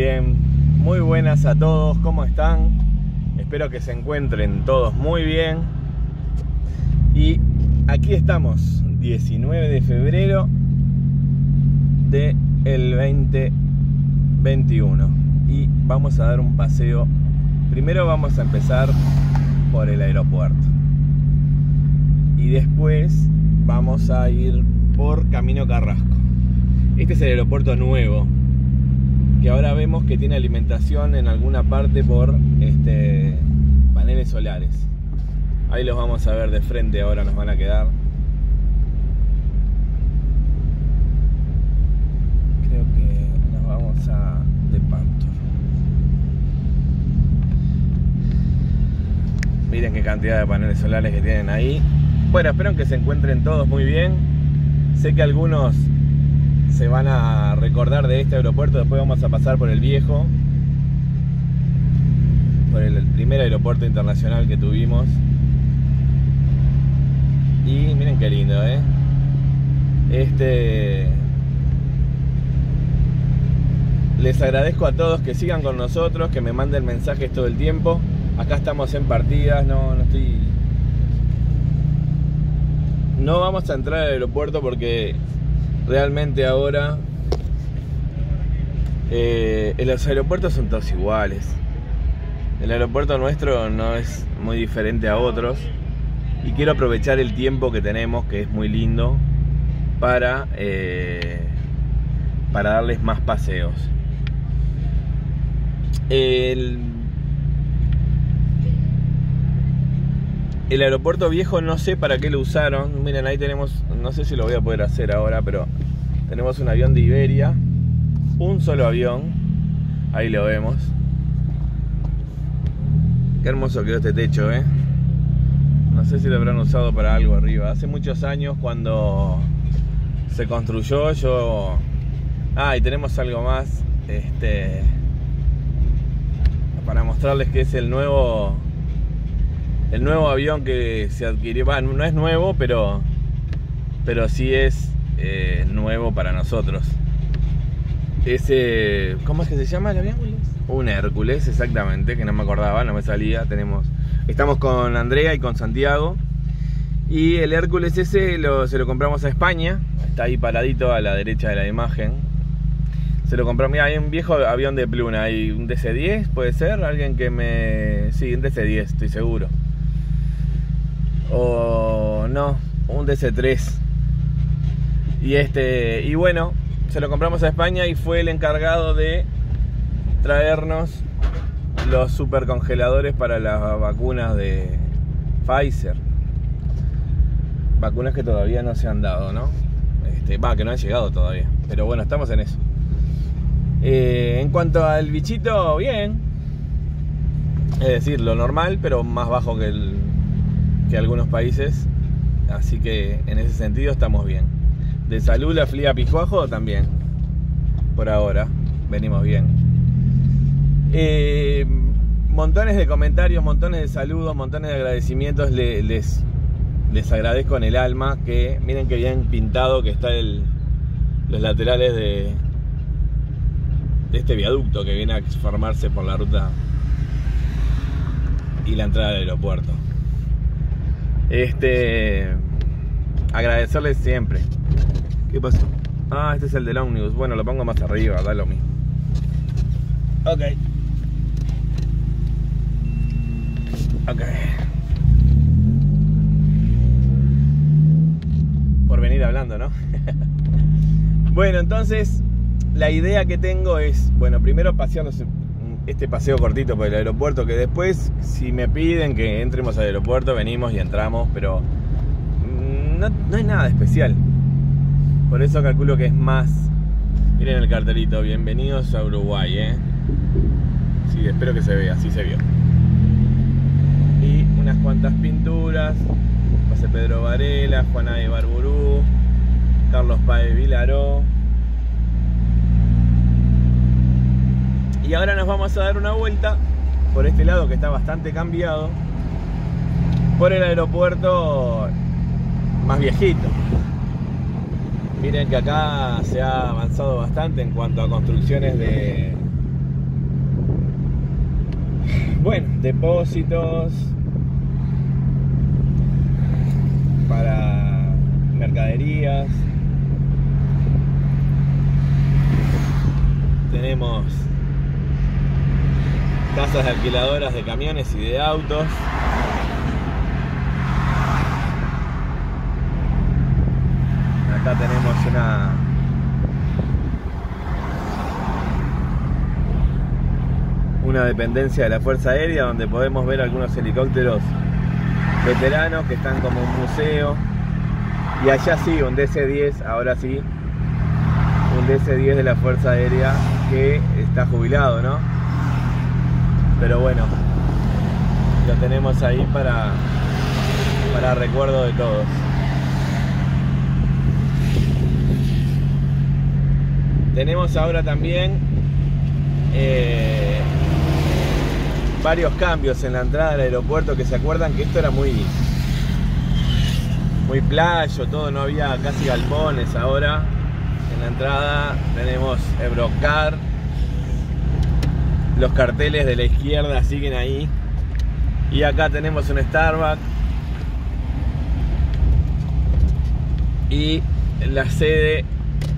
Bien, muy buenas a todos, ¿cómo están? Espero que se encuentren todos muy bien. Y aquí estamos, 19 de febrero del 2021. Y vamos a dar un paseo. Primero vamos a empezar por el aeropuerto. Y después vamos a ir por Camino Carrasco. Este es el aeropuerto nuevo que ahora vemos que tiene alimentación en alguna parte por este, paneles solares. Ahí los vamos a ver de frente, ahora nos van a quedar. Creo que nos vamos a Departure. Miren qué cantidad de paneles solares que tienen ahí. Bueno, espero que se encuentren todos muy bien. Sé que algunos se van a recordar de este aeropuerto, después vamos a pasar por el viejo, por el, primer aeropuerto internacional que tuvimos. Y miren qué lindo, ¿eh? Este... Les agradezco a todos que sigan con nosotros, que me manden mensajes todo el tiempo. Acá estamos en partidas, no, no estoy... No vamos a entrar al aeropuerto porque realmente ahora eh, los aeropuertos son todos iguales. El aeropuerto nuestro no es muy diferente a otros y quiero aprovechar el tiempo que tenemos, que es muy lindo, para, eh, para darles más paseos. El, el aeropuerto viejo no sé para qué lo usaron. Miren, ahí tenemos, no sé si lo voy a poder hacer ahora, pero tenemos un avión de Iberia, un solo avión, ahí lo vemos. Qué hermoso quedó este techo, ¿eh? No sé si lo habrán usado para algo arriba. Hace muchos años cuando se construyó, yo... Ah, y tenemos algo más, este... Para mostrarles que es el nuevo... El nuevo avión que se adquirió, bueno, no es nuevo, pero pero sí es eh, nuevo para nosotros. Ese, ¿cómo es que se llama el avión? Un Hércules, exactamente, que no me acordaba, no me salía. Tenemos, estamos con Andrea y con Santiago. Y el Hércules ese se lo compramos a España. Está ahí paradito a la derecha de la imagen. Se lo compró, mira, hay un viejo avión de pluna, hay un DC-10, puede ser, alguien que me... Sí, un DC-10, estoy seguro. O no, un DC-3 y este, y bueno, se lo compramos a España y fue el encargado de traernos los supercongeladores para las vacunas de Pfizer. Vacunas que todavía no se han dado, ¿no? Este, va, que no han llegado todavía. Pero bueno, estamos en eso. Eh, en cuanto al bichito, bien. Es decir, lo normal, pero más bajo que, que algunos países. Así que en ese sentido estamos bien. De salud la flia Pijuajo también. Por ahora. Venimos bien. Eh, montones de comentarios, montones de saludos, montones de agradecimientos. les, les agradezco en el alma que miren qué bien pintado que está el, los laterales de, de este viaducto que viene a formarse por la ruta y la entrada del aeropuerto. Este agradecerles siempre. ¿Qué pasó? Ah, este es el del ómnibus. Bueno, lo pongo más arriba, da lo mismo. Ok. Ok. Por venir hablando, ¿no? bueno, entonces la idea que tengo es, bueno, primero pasearnos este paseo cortito por el aeropuerto, que después, si me piden que entremos al aeropuerto, venimos y entramos, pero no, no hay nada especial. Por eso calculo que es más. Miren el cartelito, bienvenidos a Uruguay, ¿eh? Sí, espero que se vea, así se vio. Y unas cuantas pinturas. José Pedro Varela, Juana de Barburú, Carlos Paez Vilaró. Y ahora nos vamos a dar una vuelta por este lado que está bastante cambiado. Por el aeropuerto más viejito. Miren que acá se ha avanzado bastante en cuanto a construcciones de, bueno, depósitos para mercaderías. Tenemos casas de alquiladoras de camiones y de autos. Acá tenemos una una dependencia de la Fuerza Aérea donde podemos ver algunos helicópteros veteranos que están como un museo. Y allá sí, un DC-10, ahora sí, un DC-10 de la Fuerza Aérea que está jubilado, ¿no? Pero bueno, lo tenemos ahí para, para recuerdo de todos. Tenemos ahora también eh, varios cambios en la entrada del aeropuerto que se acuerdan que esto era muy muy playo, todo, no había casi galpones ahora. En la entrada tenemos Ebrocar. Los carteles de la izquierda siguen ahí. Y acá tenemos un Starbucks. Y la sede,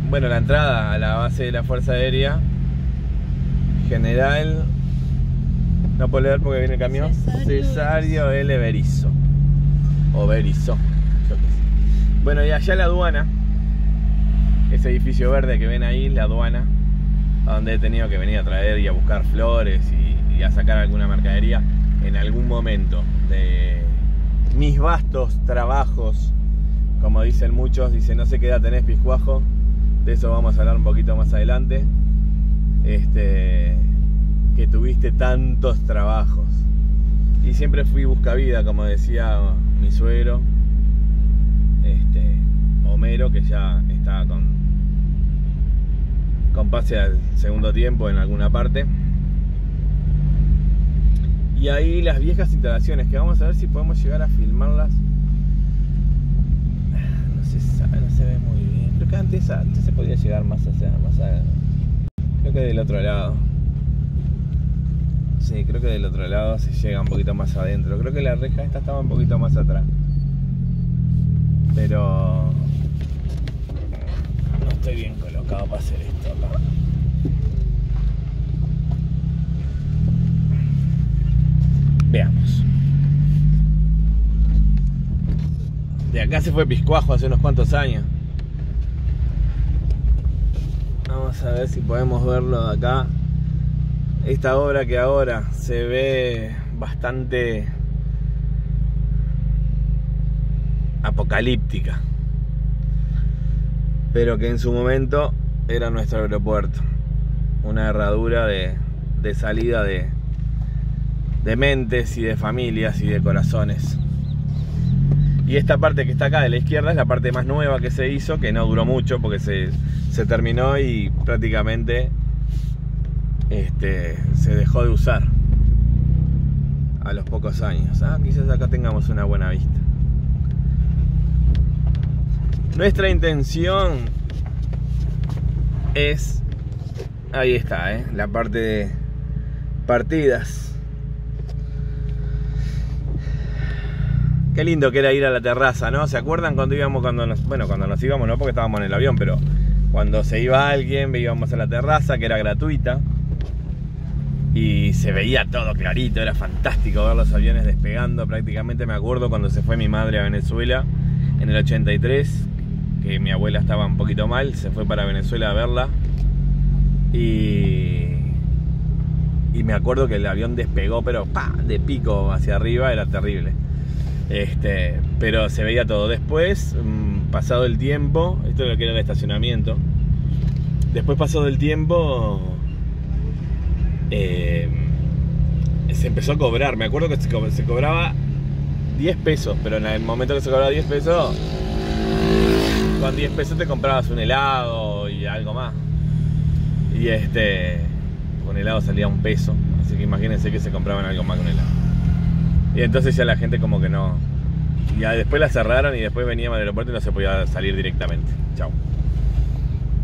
bueno, la entrada a la base de la Fuerza Aérea General no puedo leer porque viene el camión. Cesario, L. Berizo. O Berizo. Bueno, y allá la aduana. Ese edificio verde que ven ahí, la aduana. Donde he tenido que venir a traer y a buscar flores y, a sacar alguna mercadería en algún momento de mis vastos trabajos. Como dicen muchos, dice no sé qué edad tenés, Piscuajo. De eso vamos a hablar un poquito más adelante. Este que tuviste tantos trabajos. Y siempre fui buscavida, como decía mi suegro, este, Homero, que ya está con, con pase al segundo tiempo en alguna parte. Y ahí las viejas instalaciones, que vamos a ver si podemos llegar a filmarlas. No se sabe, no se ve muy bien. Creo que antes, antes se podía llegar más hacia, más a, creo que del otro lado. Sí, creo que del otro lado se llega un poquito más adentro. Creo que la reja esta estaba un poquito más atrás. Pero... Estoy bien colocado para hacer esto acá. Veamos. De acá se fue Piscuajo hace unos cuantos años. Vamos a ver si podemos verlo de acá esta obra que ahora se ve bastante apocalíptica, pero que en su momento era nuestro aeropuerto, una herradura de, salida de, de mentes y de familias y de corazones. Y esta parte que está acá de la izquierda es la parte más nueva que se hizo, que no duró mucho porque se, se terminó y prácticamente este, se dejó de usar a los pocos años. Ah, quizás acá tengamos una buena vista. Nuestra intención es, ahí está, ¿eh? la parte de partidas. Qué lindo que era ir a la terraza, ¿no? ¿Se acuerdan cuando íbamos, cuando nos, bueno, cuando nos íbamos, no porque estábamos en el avión, pero cuando se iba alguien, íbamos a la terraza, que era gratuita y se veía todo clarito, era fantástico ver los aviones despegando. Prácticamente me acuerdo cuando se fue mi madre a Venezuela en el 83, mi abuela estaba un poquito mal, se fue para Venezuela a verla. Y, y me acuerdo que el avión despegó, pero pa, de pico hacia arriba, era terrible. Este, pero se veía todo. Después, mm, pasado el tiempo, esto es lo que era el estacionamiento. Después, pasado el tiempo, eh, se empezó a cobrar. Me acuerdo que se, cobraba 10 pesos, pero en el momento que se cobraba 10 pesos, con 10 pesos te comprabas un helado y algo más. Y este, con helado salía un peso, así que imagínense que se compraban algo más con helado. Y entonces ya la gente como que no... Ya después la cerraron y después veníamos al aeropuerto y no se podía salir directamente. Chao.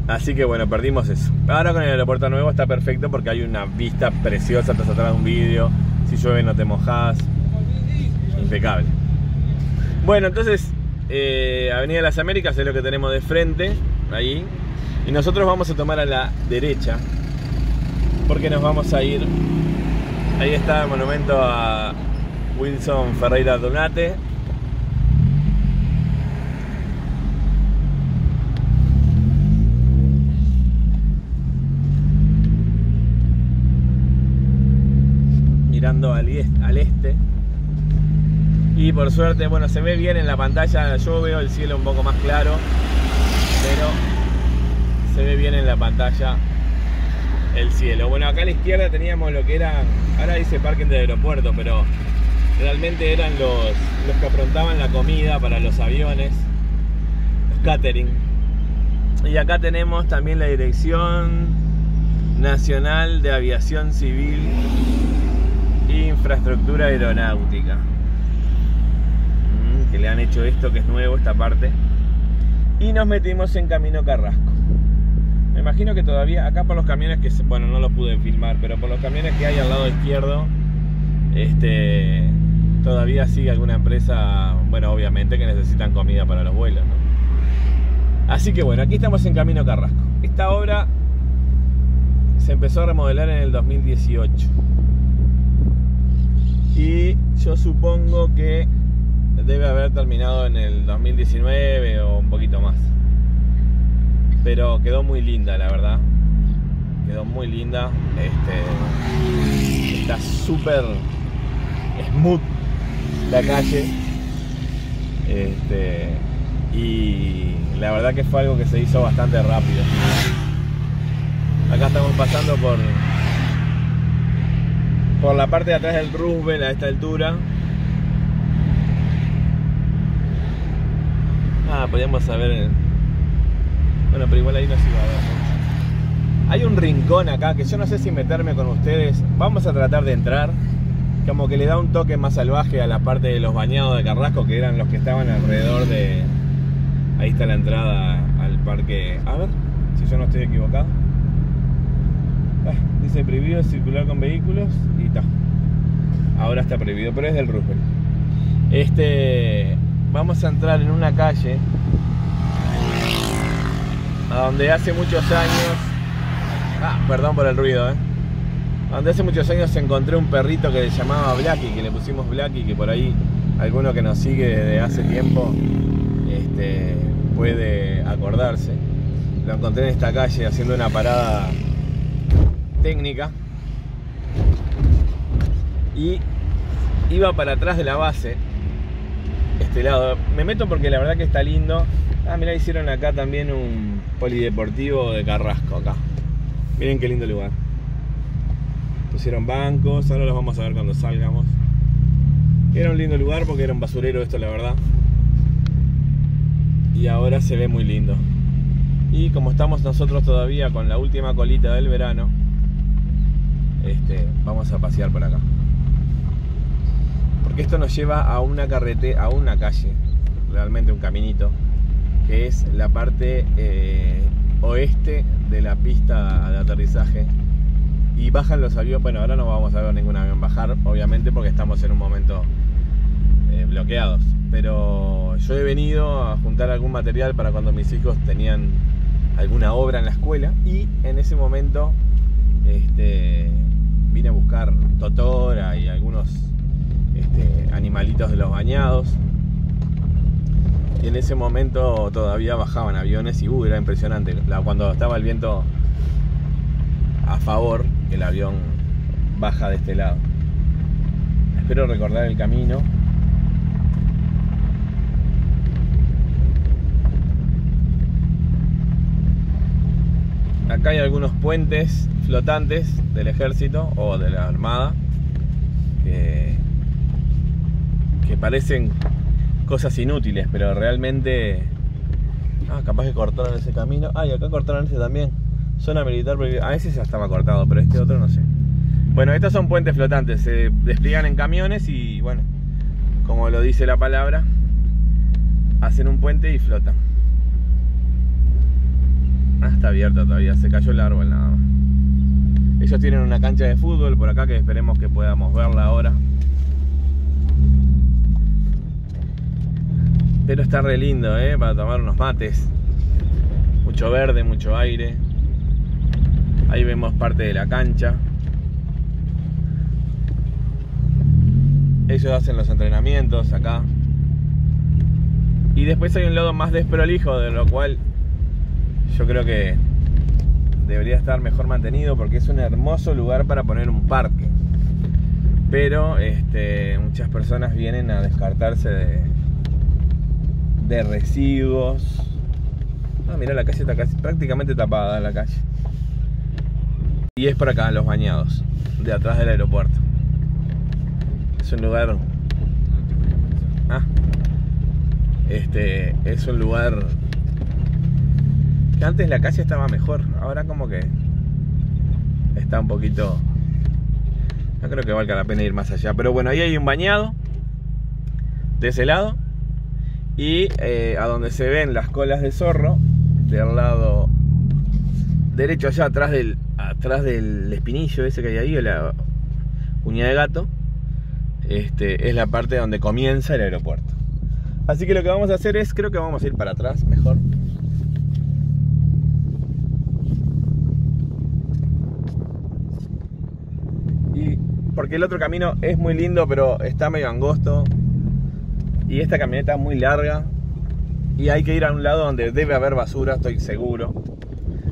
Así que bueno, perdimos eso. Ahora con el aeropuerto nuevo está perfecto porque hay una vista preciosa, estás atrás de un vídeo, Si llueve no te mojas. Impecable. Bueno, entonces, eh, Avenida Las Américas es lo que tenemos de frente, ahí. Y nosotros vamos a tomar a la derecha, porque nos vamos a ir. Ahí está el monumento a Wilson Ferreira Donate. Mirando al este. Y por suerte, bueno, se ve bien en la pantalla. Yo veo el cielo un poco más claro. Pero se ve bien en la pantalla el cielo. Bueno, acá a la izquierda teníamos lo que era, ahora dice parking de aeropuerto, pero realmente eran los, los que afrontaban la comida para los aviones, los catering. Y acá tenemos también la Dirección Nacional de Aviación Civil e Infraestructura Aeronáutica. Que le han hecho esto que es nuevo, esta parte. Y nos metimos en Camino Carrasco. Me imagino que todavía, acá por los camiones que, bueno, no lo pude filmar, pero por los camiones que hay al lado izquierdo, este, todavía sigue alguna empresa, bueno, obviamente que necesitan comida para los vuelos. Así que bueno, aquí estamos en Camino Carrasco. Esta obra se empezó a remodelar en el 2018. Y yo supongo que debe haber terminado en el 2019 o un poquito más. Pero quedó muy linda, la verdad. Quedó muy linda. Este, está súper smooth la calle. Este, y la verdad que fue algo que se hizo bastante rápido. Acá estamos pasando por por la parte de atrás del Roosevelt a esta altura. Ah, podríamos saber bueno, pero igual ahí no se iba a ver Hay un rincón acá que yo no sé si meterme con ustedes. Vamos a tratar de entrar. Como que le da un toque más salvaje a la parte de los bañados de Carrasco, que eran los que estaban alrededor de. Ahí está la entrada al parque. A ver, si yo no estoy equivocado. Ah, dice prohibido circular con vehículos y está. Ahora está prohibido, pero es del Roosevelt. Este. Vamos a entrar en una calle a donde hace muchos años, ah, perdón por el ruido, ¿eh? donde hace muchos años encontré un perrito que se llamaba Blacky, que le pusimos Blacky, que por ahí alguno que nos sigue desde hace tiempo este, puede acordarse. Lo encontré en esta calle haciendo una parada técnica y iba para atrás de la base, este lado. Me meto porque la verdad que está lindo. Ah, mira, hicieron acá también un polideportivo de Carrasco acá. Miren qué lindo lugar. Pusieron bancos, ahora los vamos a ver cuando salgamos. Era un lindo lugar porque era un basurero esto, la verdad. Y ahora se ve muy lindo. Y como estamos nosotros todavía con la última colita del verano, este, vamos a pasear por acá. Porque esto nos lleva a una carretera, a una calle, realmente un caminito que es la parte eh, oeste de la pista de aterrizaje. Y bajan los aviones, bueno, ahora no vamos a ver ningún avión bajar, obviamente porque estamos en un momento eh, bloqueados. Pero yo he venido a juntar algún material para cuando mis hijos tenían alguna obra en la escuela y en ese momento este, vine a buscar totora y algunos animalitos de los bañados y en ese momento todavía bajaban aviones y uh, era impresionante. Cuando estaba el viento a favor, el avión baja de este lado. Espero recordar el camino. Acá hay algunos puentes flotantes del ejército o de la armada que, que parecen cosas inútiles, pero realmente... Ah, capaz que cortaron ese camino. Ah, y acá cortaron ese también. Zona militar, porque a ese ya estaba cortado, pero este otro no sé. Bueno, estos son puentes flotantes, se despliegan en camiones y bueno, como lo dice la palabra, hacen un puente y flotan. Ah, está abierto todavía, se cayó el árbol nada más. Ellos tienen una cancha de fútbol por acá que esperemos que podamos verla ahora. Pero está re lindo, ¿eh? Para tomar unos mates. Mucho verde, mucho aire. Ahí vemos parte de la cancha. Ellos hacen los entrenamientos acá. Y después hay un lado más desprolijo, de lo cual yo creo que debería estar mejor mantenido porque es un hermoso lugar para poner un parque. Pero este, muchas personas vienen a descartarse de, de residuos. Ah, mira, la calle está casi, prácticamente tapada la calle. Y es por acá, los bañados, de atrás del aeropuerto. Es un lugar. Ah. Este. Es un lugar. Antes la calle estaba mejor. Ahora como que. Está un poquito. No creo que valga la pena ir más allá. Pero bueno, ahí hay un bañado. De ese lado. Y eh, a donde se ven las colas de zorro. Del lado derecho allá atrás del, atrás del espinillo ese que hay ahí, la uña de gato, este, es la parte donde comienza el aeropuerto. Así que lo que vamos a hacer es, creo que vamos a ir para atrás mejor. Y porque el otro camino es muy lindo, pero está medio angosto. Y esta camioneta es muy larga. Y hay que ir a un lado donde debe haber basura, estoy seguro.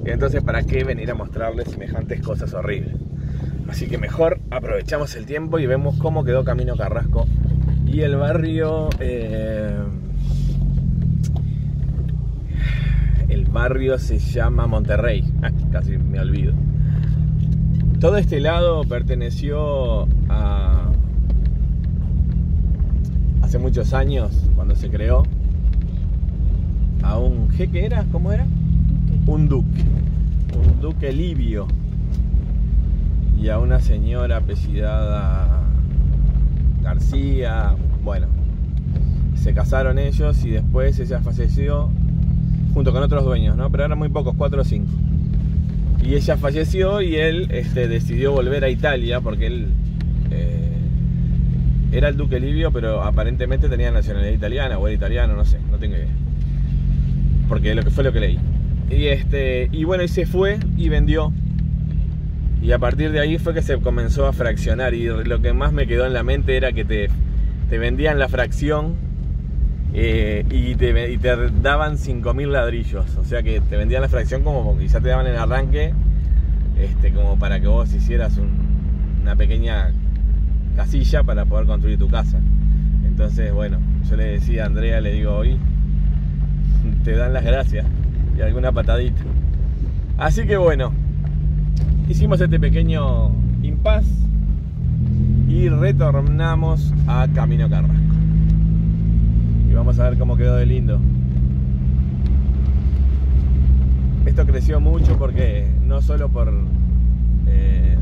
Entonces, ¿para qué venir a mostrarles semejantes cosas horribles? Así que mejor aprovechamos el tiempo y vemos cómo quedó Camino Carrasco y el barrio. Eh, el barrio se llama Monterrey, casi me olvido. Todo este lado perteneció a. hace muchos años, cuando se creó, a un jeque, ¿era? ¿Cómo era? un duque, un duque libio y a una señora apellidada García. Bueno, se casaron ellos y después ella falleció junto con otros dueños, ¿no? Pero eran muy pocos, cuatro o cinco. Y ella falleció y él este, decidió volver a Italia porque él era el duque libio, pero aparentemente tenía nacionalidad italiana o era italiano, no sé, no tengo idea. Porque lo que fue lo que leí. Y, este, y bueno, y se fue y vendió. Y a partir de ahí fue que se comenzó a fraccionar. Y lo que más me quedó en la mente era que te, te vendían la fracción eh, y, te, y, te, daban 5.000 ladrillos. O sea que te vendían la fracción como quizá te daban en arranque, este, como para que vos hicieras una pequeña casilla para poder construir tu casa. Entonces, bueno, yo le decía a Andrea, le digo, hoy te dan las gracias y alguna patadita. Así que bueno, hicimos este pequeño impas y retornamos a Camino Carrasco. Y vamos a ver cómo quedó de lindo. Esto creció mucho porque no solo por eh,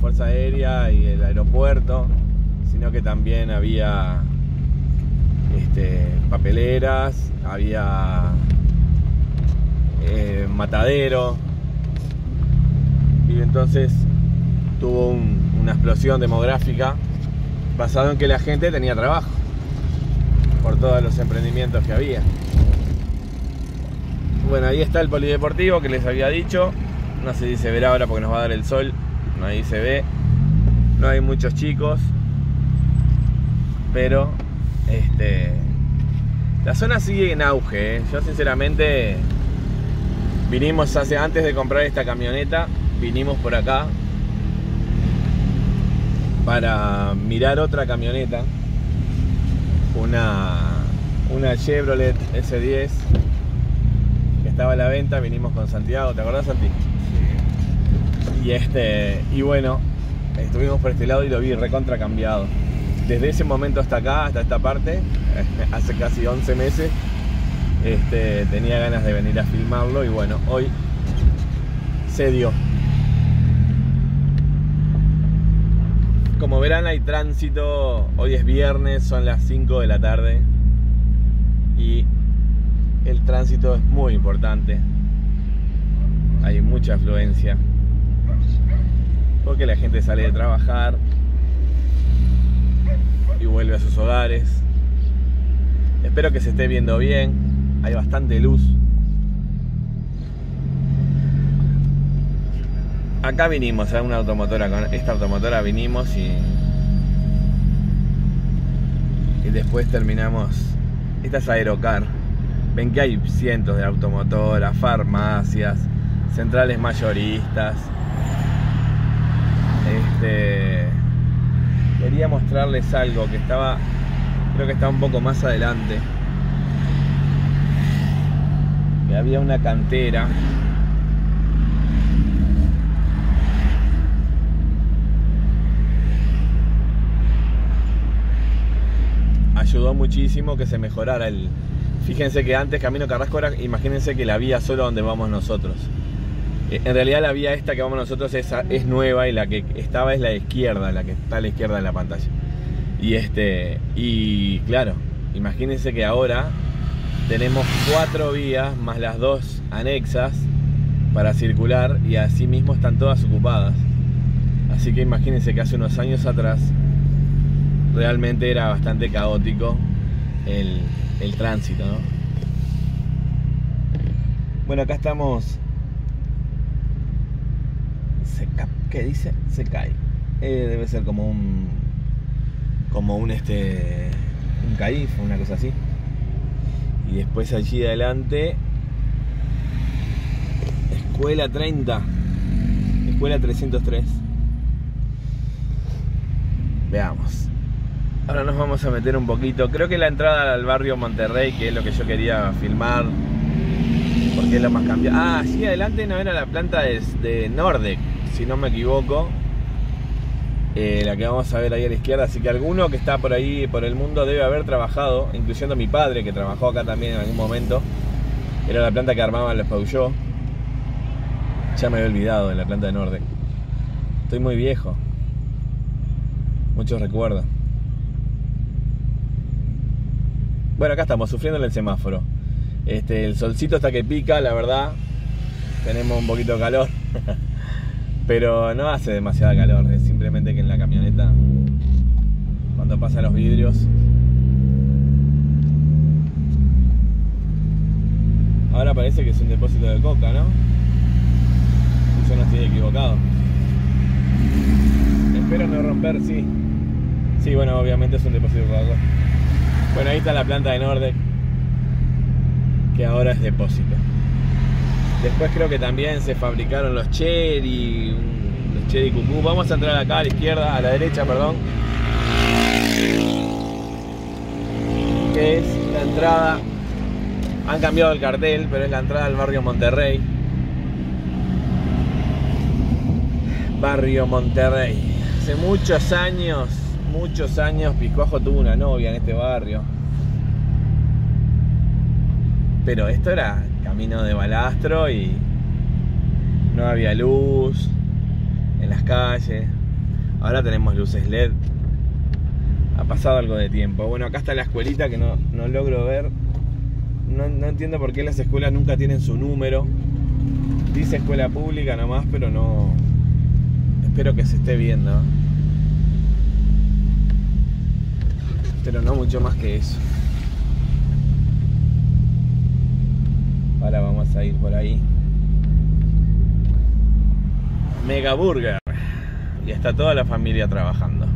Fuerza Aérea y el aeropuerto, sino que también había este, papeleras, había eh, matadero. Y entonces tuvo una explosión demográfica basado en que la gente tenía trabajo por todos los emprendimientos que había. Bueno, ahí está el polideportivo que les había dicho. No sé si se verá ahora porque nos va a dar el sol. Ahí se ve. No hay muchos chicos. Pero este la zona sigue en auge. ¿eh? Yo sinceramente Vinimos hace antes de comprar esta camioneta, vinimos por acá para mirar otra camioneta, una, una Chevrolet S10 que estaba a la venta, vinimos con Santiago, ¿te acordás Santi? Y este, y bueno, estuvimos por este lado y lo vi recontra cambiado. Desde ese momento hasta acá, hasta esta parte, hace casi 11 meses, este, tenía ganas de venir a filmarlo y bueno, hoy se dio. Como verán hay tránsito, hoy es viernes, son las 5 de la tarde y el tránsito es muy importante. Hay mucha afluencia. Porque la gente sale de trabajar y vuelve a sus hogares. Espero que se esté viendo bien, hay bastante luz. Acá vinimos a una automotora, con esta automotora vinimos y, y después terminamos. Esta es Aerocar. Ven que hay cientos de automotoras, farmacias, centrales mayoristas. Este, quería mostrarles algo que estaba, creo que está un poco más adelante. Que había una cantera. Ayudó muchísimo que se mejorara el, Fíjense que antes Camino Carrasco era, imagínense que la vía solo donde vamos nosotros. En realidad la vía esta que vamos nosotros es, es nueva y la que estaba es la izquierda, la que está a la izquierda de la pantalla. Y este, y claro, imagínense que ahora tenemos cuatro vías más las dos anexas para circular y así mismo están todas ocupadas. Así que imagínense que hace unos años atrás realmente era bastante caótico el, el tránsito, ¿no? Bueno, acá estamos. ¿Qué dice? Se cae. Eh, debe ser como un. Como un este. Un caif, una cosa así. Y después allí adelante. Escuela 30. Escuela 303. Veamos. Ahora nos vamos a meter un poquito. Creo que la entrada al barrio Monterrey, que es lo que yo quería filmar, porque es lo más cambiado. Ah, sí, adelante no era la planta de, de si no me equivoco. Eh, la que vamos a ver ahí a la izquierda. Así que alguno que está por ahí, por el mundo, debe haber trabajado, incluyendo mi padre, que trabajó acá también en algún momento. Era la planta que armaban los Peugeot. Ya me había olvidado de la planta de Nordec. Estoy muy viejo. Muchos recuerdos. Bueno, acá estamos sufriendo en el semáforo. Este, el solcito está que pica, la verdad. Tenemos un poquito de calor. Pero no hace demasiada calor, es simplemente que en la camioneta, cuando pasan los vidrios, ahora parece que es un depósito de coca, ¿no? Yo no estoy equivocado. Espero no romper, sí. Sí, bueno, obviamente es un depósito de coca. Bueno, ahí está la planta de Nordec, que ahora es depósito. Después creo que también se fabricaron los Cherry, los Cherry Cucú. Vamos a entrar acá a la izquierda, a la derecha, perdón. Que es la entrada. Han cambiado el cartel, pero es la entrada al barrio Monterrey. Barrio Monterrey. Hace muchos años muchos años Piscuajo tuvo una novia en este barrio. Pero esto era camino de balastro y no había luz en las calles. Ahora tenemos luces LED. Ha pasado algo de tiempo. Bueno, acá está la escuelita que no, logro ver. No, no, entiendo por qué las escuelas nunca tienen su número. Dice escuela pública nomás, pero no... Espero que se esté viendo pero no mucho más que eso. Ahora vamos a ir por ahí. Mega Burger. Y está toda la familia trabajando.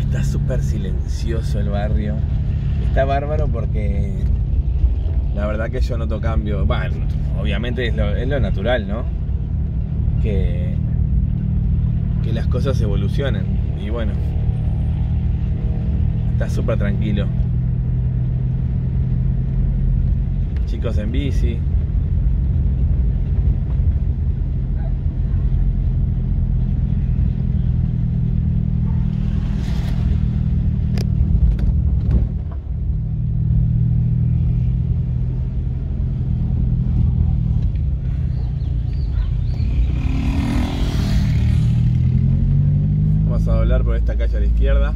Está súper silencioso el barrio. Está bárbaro porque la verdad que yo noto cambio. Bueno, obviamente es lo, es lo natural, ¿no? Que que las cosas evolucionen. Y bueno, está súper tranquilo. Chicos en bici. por esta calle a la izquierda.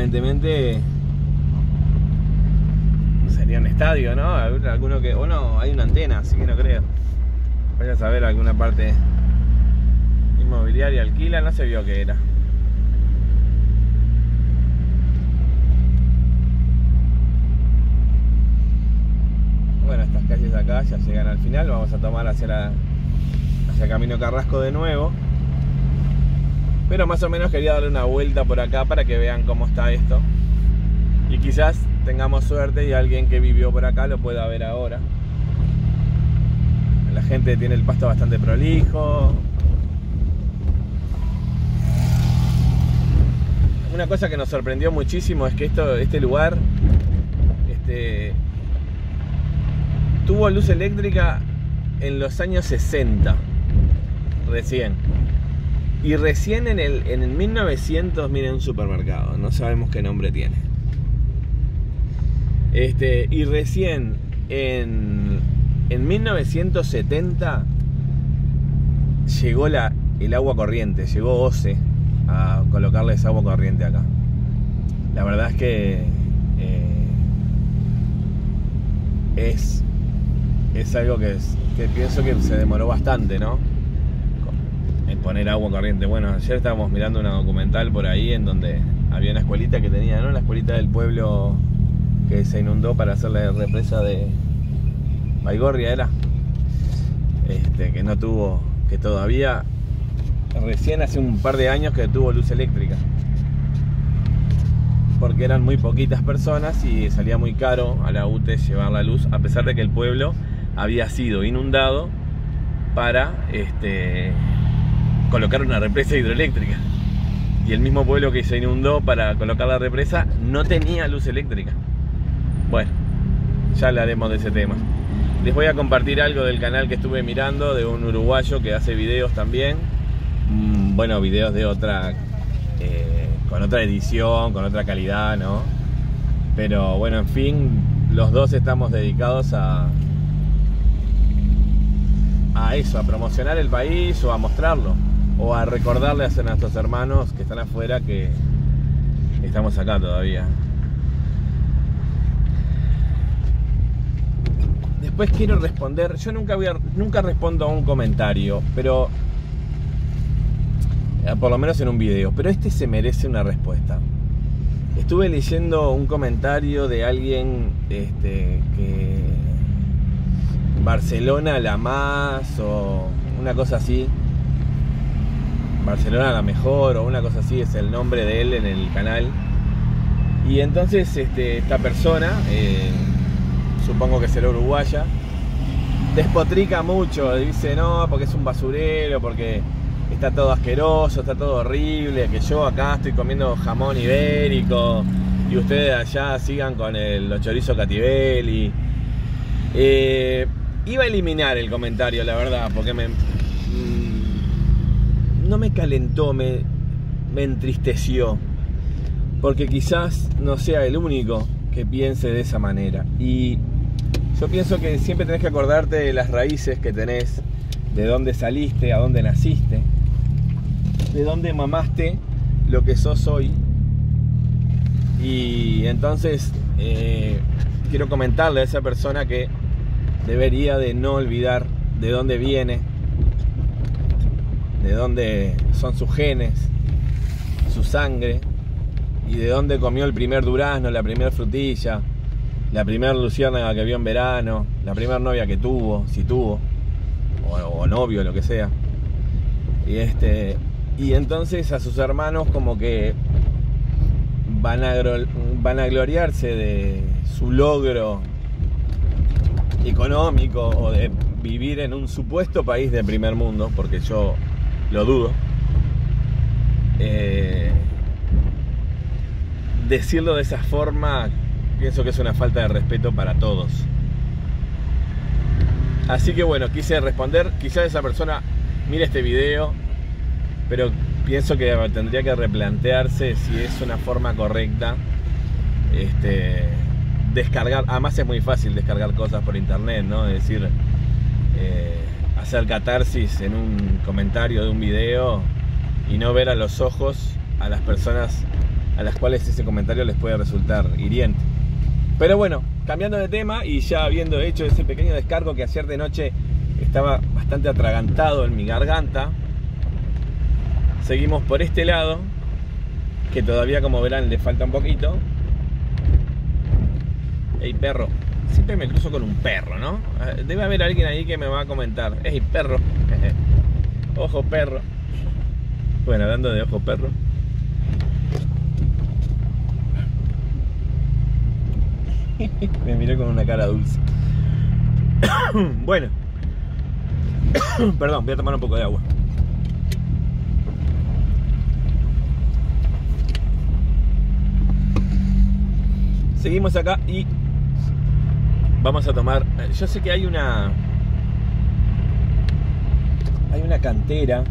Aparentemente sería un estadio, ¿no? Alguno que. O no, hay una antena, así que no creo. Vaya a saber alguna parte inmobiliaria alquila, no se vio qué era. Bueno, estas calles acá ya llegan al final, vamos a tomar hacia la hacia Camino Carrasco de nuevo. Pero más o menos quería darle una vuelta por acá para que vean cómo está esto. Y quizás tengamos suerte y alguien que vivió por acá lo pueda ver ahora. La gente tiene el pasto bastante prolijo. Una cosa que nos sorprendió muchísimo es que esto, este lugar este, tuvo luz eléctrica en los años 60, recién. Y recién en el, en el 1900, miren un supermercado, no sabemos qué nombre tiene. Este, y recién en, en 1970 llegó la, el agua corriente, llegó OCE a colocarles agua corriente acá. La verdad es que eh, es, es algo que, que pienso que se demoró bastante, ¿no? Poner agua corriente. Bueno, ayer estábamos mirando una documental por ahí en donde había una escuelita que tenía, ¿no? La escuelita del pueblo que se inundó para hacer la represa de Baigorria era. Este, que no tuvo, que todavía recién hace un par de años que tuvo luz eléctrica. Porque eran muy poquitas personas y salía muy caro a la UTE llevar la luz, a pesar de que el pueblo había sido inundado para este, colocar una represa hidroeléctrica. Y el mismo pueblo que se inundó para colocar la represa no tenía luz eléctrica. Bueno, ya hablaremos de ese tema. Les voy a compartir algo del canal que estuve mirando de un uruguayo que hace videos también Mm, bueno, videos de otra, eh, con otra edición, con otra calidad, ¿no? Pero bueno, en fin, los dos estamos dedicados a, a eso, a promocionar el país o a mostrarlo, o a recordarles a nuestros hermanos que están afuera que estamos acá todavía. Después quiero responder, yo nunca voy nunca respondo a un comentario, pero eh, por lo menos en un video, pero este se merece una respuesta. Estuve leyendo un comentario de alguien este, que Barcelona la más o una cosa así. Barcelona la mejor o una cosa así es el nombre de él en el canal. Y entonces este, esta persona, eh, supongo que será uruguaya, despotrica mucho, dice no, porque es un basurero, porque está todo asqueroso, está todo horrible, que yo acá estoy comiendo jamón ibérico y ustedes allá sigan con el los chorizo cativelli. Eh, iba a eliminar el comentario, la verdad, porque me no me calentó, me, me entristeció, porque quizás no sea el único que piense de esa manera. Y yo pienso que siempre tenés que acordarte de las raíces que tenés, de dónde saliste, a dónde naciste de dónde mamaste lo que sos hoy. Y entonces eh, quiero comentarle a esa persona que debería de no olvidar de dónde viene, de dónde son sus genes, su sangre y de dónde comió el primer durazno, la primera frutilla, la primera luciérnaga que vio en verano, la primera novia que tuvo, si tuvo, o, o novio, lo que sea. Y este, y entonces a sus hermanos como que van a, van a gloriarse de su logro económico o de vivir en un supuesto país de primer mundo, porque yo lo dudo. Eh, decirlo de esa forma pienso que es una falta de respeto para todos. Así que bueno, quise responder, quizás esa persona mire este video pero pienso que tendría que replantearse si es una forma correcta este, descargar, además es muy fácil descargar cosas por internet, ¿no? Es decir, hacer catarsis en un comentario de un video y no ver a los ojos a las personas a las cuales ese comentario les puede resultar hiriente. Pero bueno, cambiando de tema y ya habiendo hecho ese pequeño descargo que ayer de noche estaba bastante atragantado en mi garganta, seguimos por este lado, que todavía como verán le falta un poquito. Ey perro, siempre me cruzo con un perro, ¿no? Ah, debe haber alguien ahí que me va a comentar. Ey perro, ojo perro. Bueno, hablando de ojo perro. Me miré con una cara dulce. bueno. Perdón, voy a tomar un poco de agua. Seguimos acá y vamos a tomar. Yo sé que hay una. Hay una cantera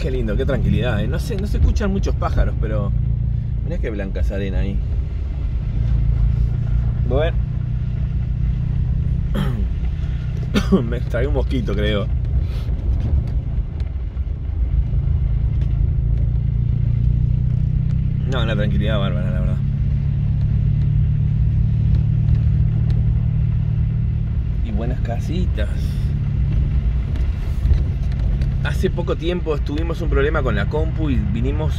Qué lindo, qué tranquilidad. ¿eh? No, sé, no se escuchan muchos pájaros, pero mirá qué blanca arena ahí. Bueno. Me extrae un mosquito, creo. No, una tranquilidad bárbara, la verdad. Y buenas casitas hace poco tiempo tuvimos un problema con la compu y vinimos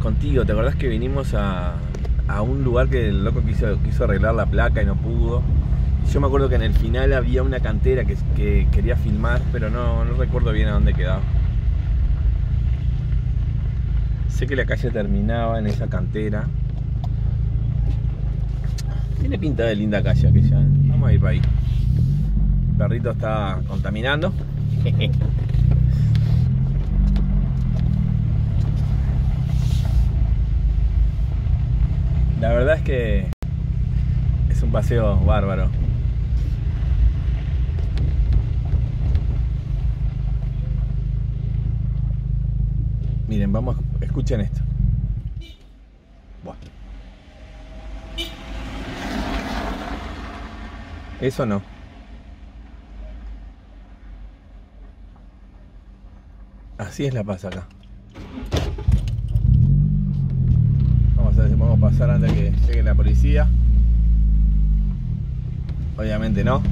contigo. ¿Te acordás que vinimos a, un lugar que el loco quiso, quiso arreglar la placa y no pudo? Yo me acuerdo que en el final había una cantera que, quería filmar, pero no, no recuerdo bien a dónde quedaba. Sé que la calle terminaba en esa cantera. Tiene pinta de linda calle aquella. ¿eh? Vamos a ir para ahí. El perrito está contaminando. La verdad es que es un paseo bárbaro. Miren, vamos, escuchen esto. Eso no. Así es la paz acá. Vamos a pasar antes de que llegue la policía. Obviamente no.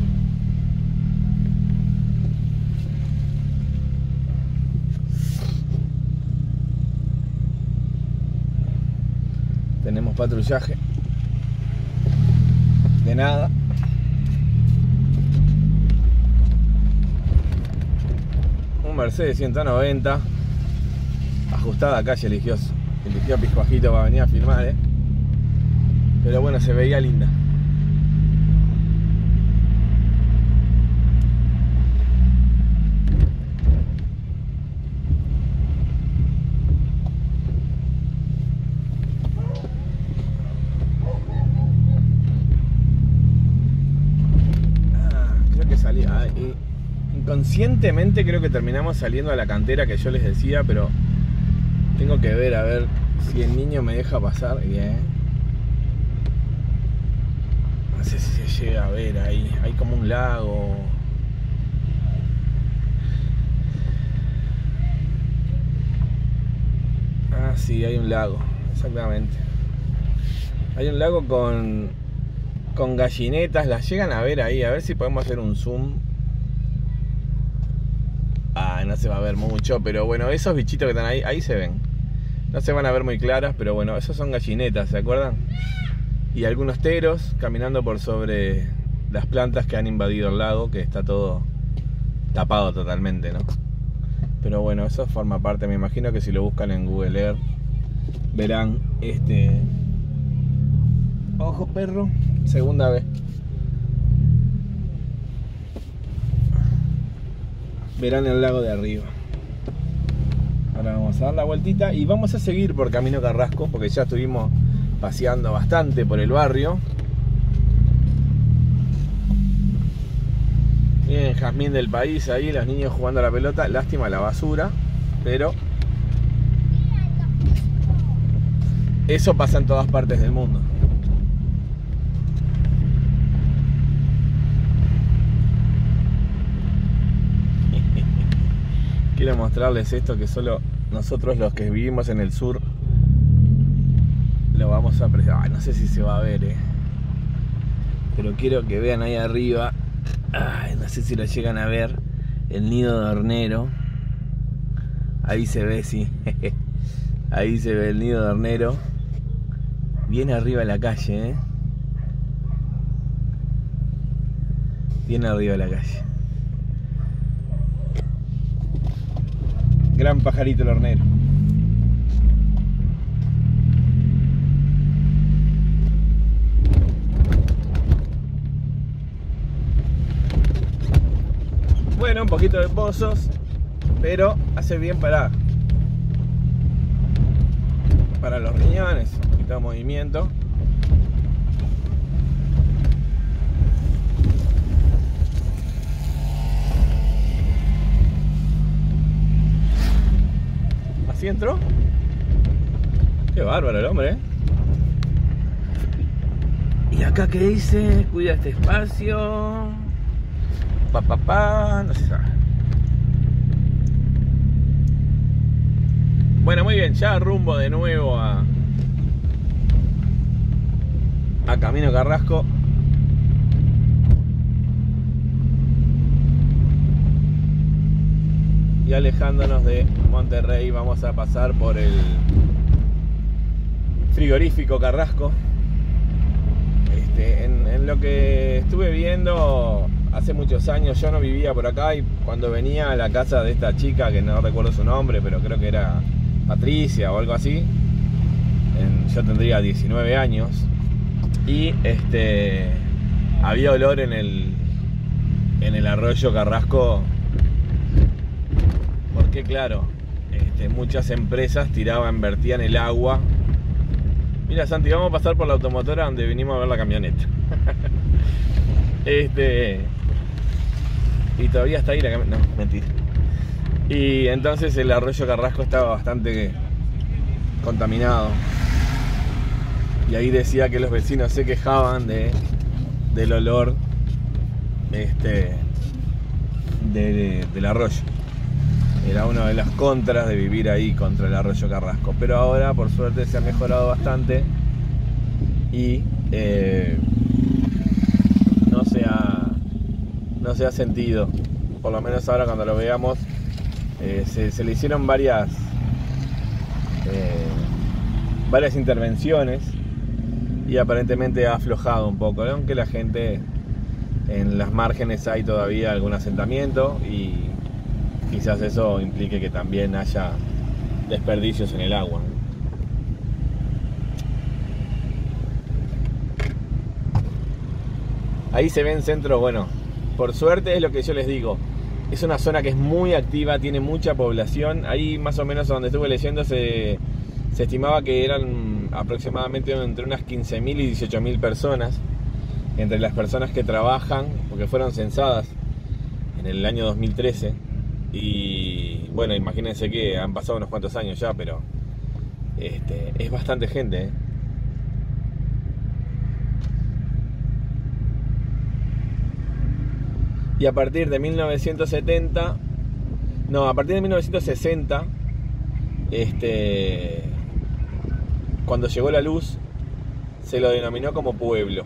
Patrullaje. De nada. Un Mercedes 190. Ajustada calle religioso eligió a Piscuajito para venir a filmar, ¿eh? Pero bueno, se veía linda. Inconscientemente creo que terminamos saliendo a la cantera que yo les decía, pero tengo que ver a ver si el niño me deja pasar. Bien. No sé si se llega a ver ahí. Hay como un lago. Ah, sí, hay un lago. Exactamente. Hay un lago con, con gallinetas. Las llegan a ver ahí. A ver si podemos hacer un zoom. No se va a ver mucho. Pero bueno, esos bichitos que están ahí, ahí se ven. No se van a ver muy claras, pero bueno, esos son gallinetas, ¿se acuerdan? Y algunos teros caminando por sobre las plantas que han invadido el lago, que está todo tapado totalmente, ¿no? Pero bueno, eso forma parte, me imagino que si lo buscan en Google Earth, verán este... Ojo perro, segunda vez. Verán el lago de arriba. Ahora vamos a dar la vueltita y vamos a seguir por Camino Carrasco porque ya estuvimos paseando bastante por el barrio. Miren Jazmín del país ahí, los niños jugando la pelota. Lástima la basura, pero eso pasa en todas partes del mundo. Quiero mostrarles esto que solo nosotros los que vivimos en el sur lo vamos a apreciar. no sé si se va a ver, eh. Pero quiero que vean ahí arriba. no sé si lo llegan a ver. El nido de hornero. Ahí se ve, sí. Ahí se ve el nido de hornero. Bien arriba de la calle, ¿eh? Bien arriba de la calle. Gran pajarito el hornero. Bueno, un poquito de pozos, pero hace bien para para los riñones, de movimiento. Entró. Qué bárbaro el hombre, ¿eh? Y acá que dice, cuida este espacio. Pa, pa, pa, no se sabe. Bueno, muy bien, ya rumbo de nuevo a, a Camino Carrasco. Alejándonos de Monterrey vamos a pasar por el frigorífico Carrasco. Este, en lo que estuve viendo hace muchos años, yo no vivía por acá y cuando venía a la casa de esta chica, que no recuerdo su nombre, pero creo que era Patricia o algo así. yo tendría 19 años. Y este había olor en el en el arroyo Carrasco. Porque claro, este, muchas empresas tiraban, vertían el agua. Mira Santi, vamos a pasar por la automotora donde vinimos a ver la camioneta. este. Y todavía está ahí la camioneta. No, mentira. Y entonces el arroyo Carrasco estaba bastante contaminado. Y ahí decía que los vecinos se quejaban de, del olor este, del arroyo. Era una de las contras de vivir ahí contra el arroyo Carrasco. Pero ahora por suerte se ha mejorado bastante y eh, no, se ha, no se ha sentido. Por lo menos ahora cuando lo veamos eh, se, le hicieron varias, eh, varias intervenciones y aparentemente ha aflojado un poco, aunque la gente en las márgenes hay todavía algún asentamiento y quizás eso implique que también haya desperdicios en el agua. Ahí se ven centros, bueno, por suerte es lo que yo les digo, es una zona que es muy activa, tiene mucha población. Ahí más o menos donde estuve leyendo se, estimaba que eran aproximadamente entre unas 15.000 y 18.000 personas, entre las personas que trabajan, porque fueron censadas en el año 2013. Y bueno, imagínense que han pasado unos cuantos años ya, pero este, es bastante gente. ¿eh? y a partir de 1970, no, a partir de 1960, este, cuando llegó la luz, se lo denominó como pueblo.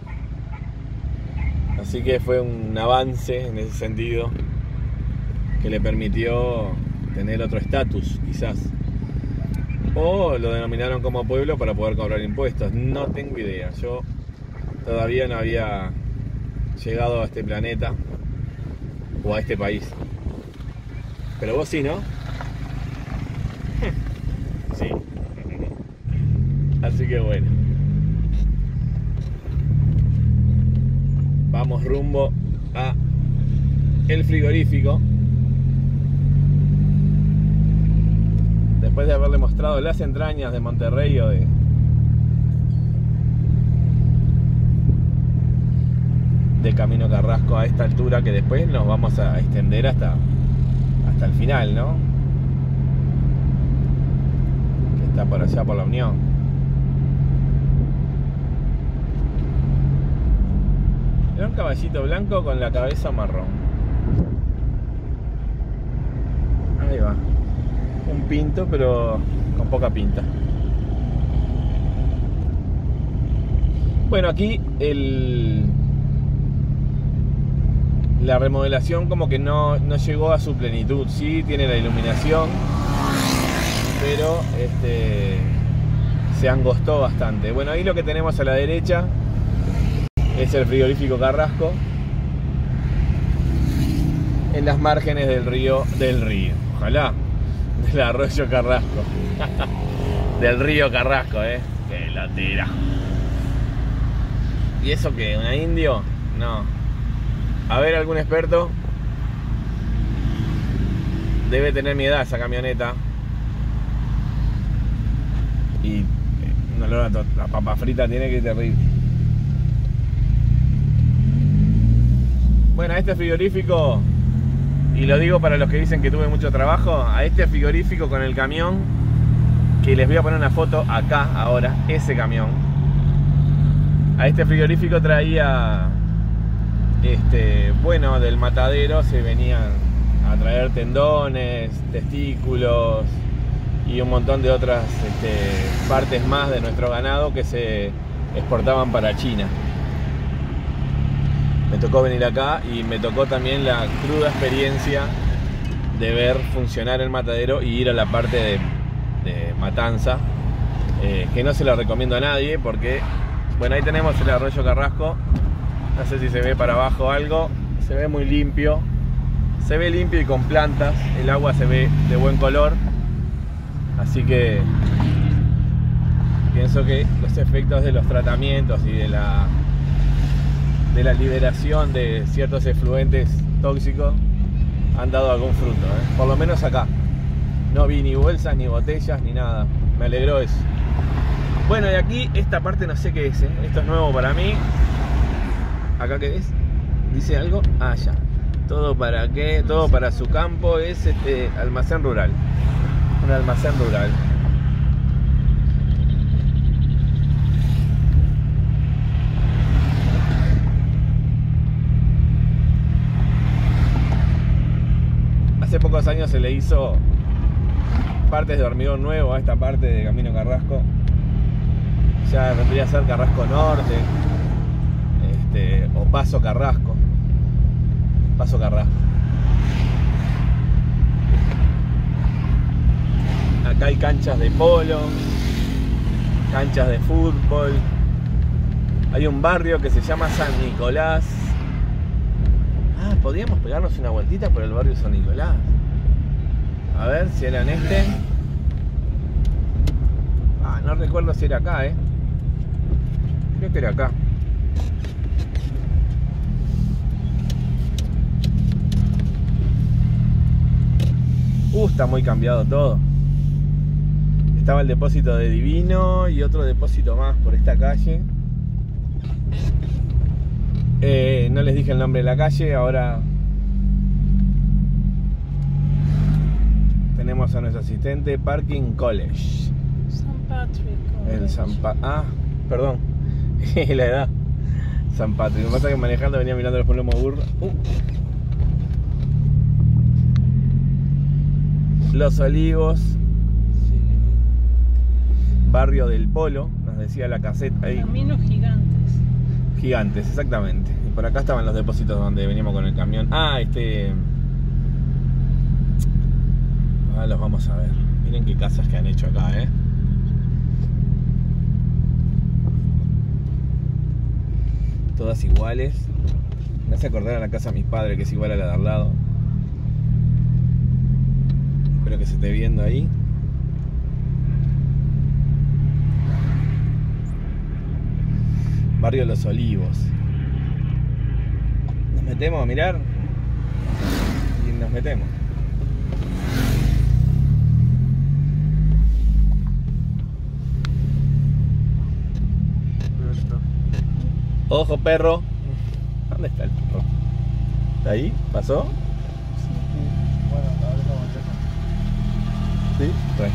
Así que fue un avance en ese sentido que le permitió tener otro estatus, quizás. O lo denominaron como pueblo para poder cobrar impuestos. No tengo idea. Yo todavía no había llegado a este planeta o a este país. Pero vos sí, ¿no? sí. Así que bueno. Vamos rumbo a el frigorífico. Después de haberle mostrado las entrañas de Monterrey o de de Camino Carrasco a esta altura que después nos vamos a extender hasta, hasta el final, ¿no? Que está por allá por la Unión. Era un caballito blanco con la cabeza marrón. Ahí va. Un pinto, pero con poca pinta. Bueno, aquí el, la remodelación como que no, no llegó a su plenitud. Sí, tiene la iluminación, pero este, se angostó bastante. Bueno, ahí lo que tenemos a la derecha es el frigorífico Carrasco en las márgenes del río del río. Ojalá del arroyo Carrasco. del río Carrasco, eh. Que la tira. ¿Y eso qué? ¿Una indio? No. A ver, algún experto. Debe tener mi edad esa camioneta. Y no lo la papa frita tiene que ir terrible. Bueno, este frigorífico, y lo digo para los que dicen que tuve mucho trabajo, a este frigorífico con el camión, que les voy a poner una foto acá ahora, ese camión. A este frigorífico traía, este, bueno, del matadero se venían a traer tendones, testículos y un montón de otras este, partes más de nuestro ganado que se exportaban para China me tocó venir acá y me tocó también la cruda experiencia de ver funcionar el matadero y ir a la parte de, matanza, eh, que no se lo recomiendo a nadie porque, bueno, ahí tenemos el arroyo Carrasco, no sé si se ve para abajo algo, se ve muy limpio, se ve limpio y con plantas, el agua se ve de buen color, así que pienso que los efectos de los tratamientos y de la de la liberación de ciertos efluentes tóxicos han dado algún fruto, ¿eh? por lo menos acá. No vi ni bolsas, ni botellas, ni nada. Me alegró eso. Bueno, y aquí esta parte no sé qué es, ¿eh? esto es nuevo para mí. ¿Acá qué es? ¿Dice algo? Ah, ya. Todo para qué, todo para su campo es este almacén rural. Un almacén rural. Hace pocos años se le hizo partes de hormigón nuevo a esta parte de Camino Carrasco. Ya vendría a ser Carrasco Norte este, o Paso Carrasco. Paso Carrasco. Acá hay canchas de polo, canchas de fútbol. Hay un barrio que se llama San Nicolás Ah, podríamos pegarnos una vueltita por el barrio San Nicolás. A ver si era en este. Ah, no recuerdo si era acá, eh. Creo que era acá. Uh, está muy cambiado todo. Estaba el depósito de Divino y otro depósito más por esta calle. Eh, no les dije el nombre de la calle, ahora tenemos a nuestro asistente Parking College. San Patrick. El San Ah, perdón. la edad. San Patrick. Lo que pasa es que manejando venía mirando los problemas burro. Uh. Los Olivos. Barrio del Polo, nos decía la caseta ahí. Caminos gigantes. Gigantes, exactamente. Y por acá estaban los depósitos donde veníamos con el camión. Ah, este. Ahora los vamos a ver. Miren qué casas que han hecho acá, ¿eh? Todas iguales. Me hace acordar a la casa de mis padres, que es igual a la de al lado. Espero que se esté viendo ahí. Barrio Los Olivos. Nos metemos a mirar y nos metemos. Ojo perro. ¿Dónde está el perro? ¿Está ahí? ¿Pasó? Bueno, a ver cómo Sí. Trae.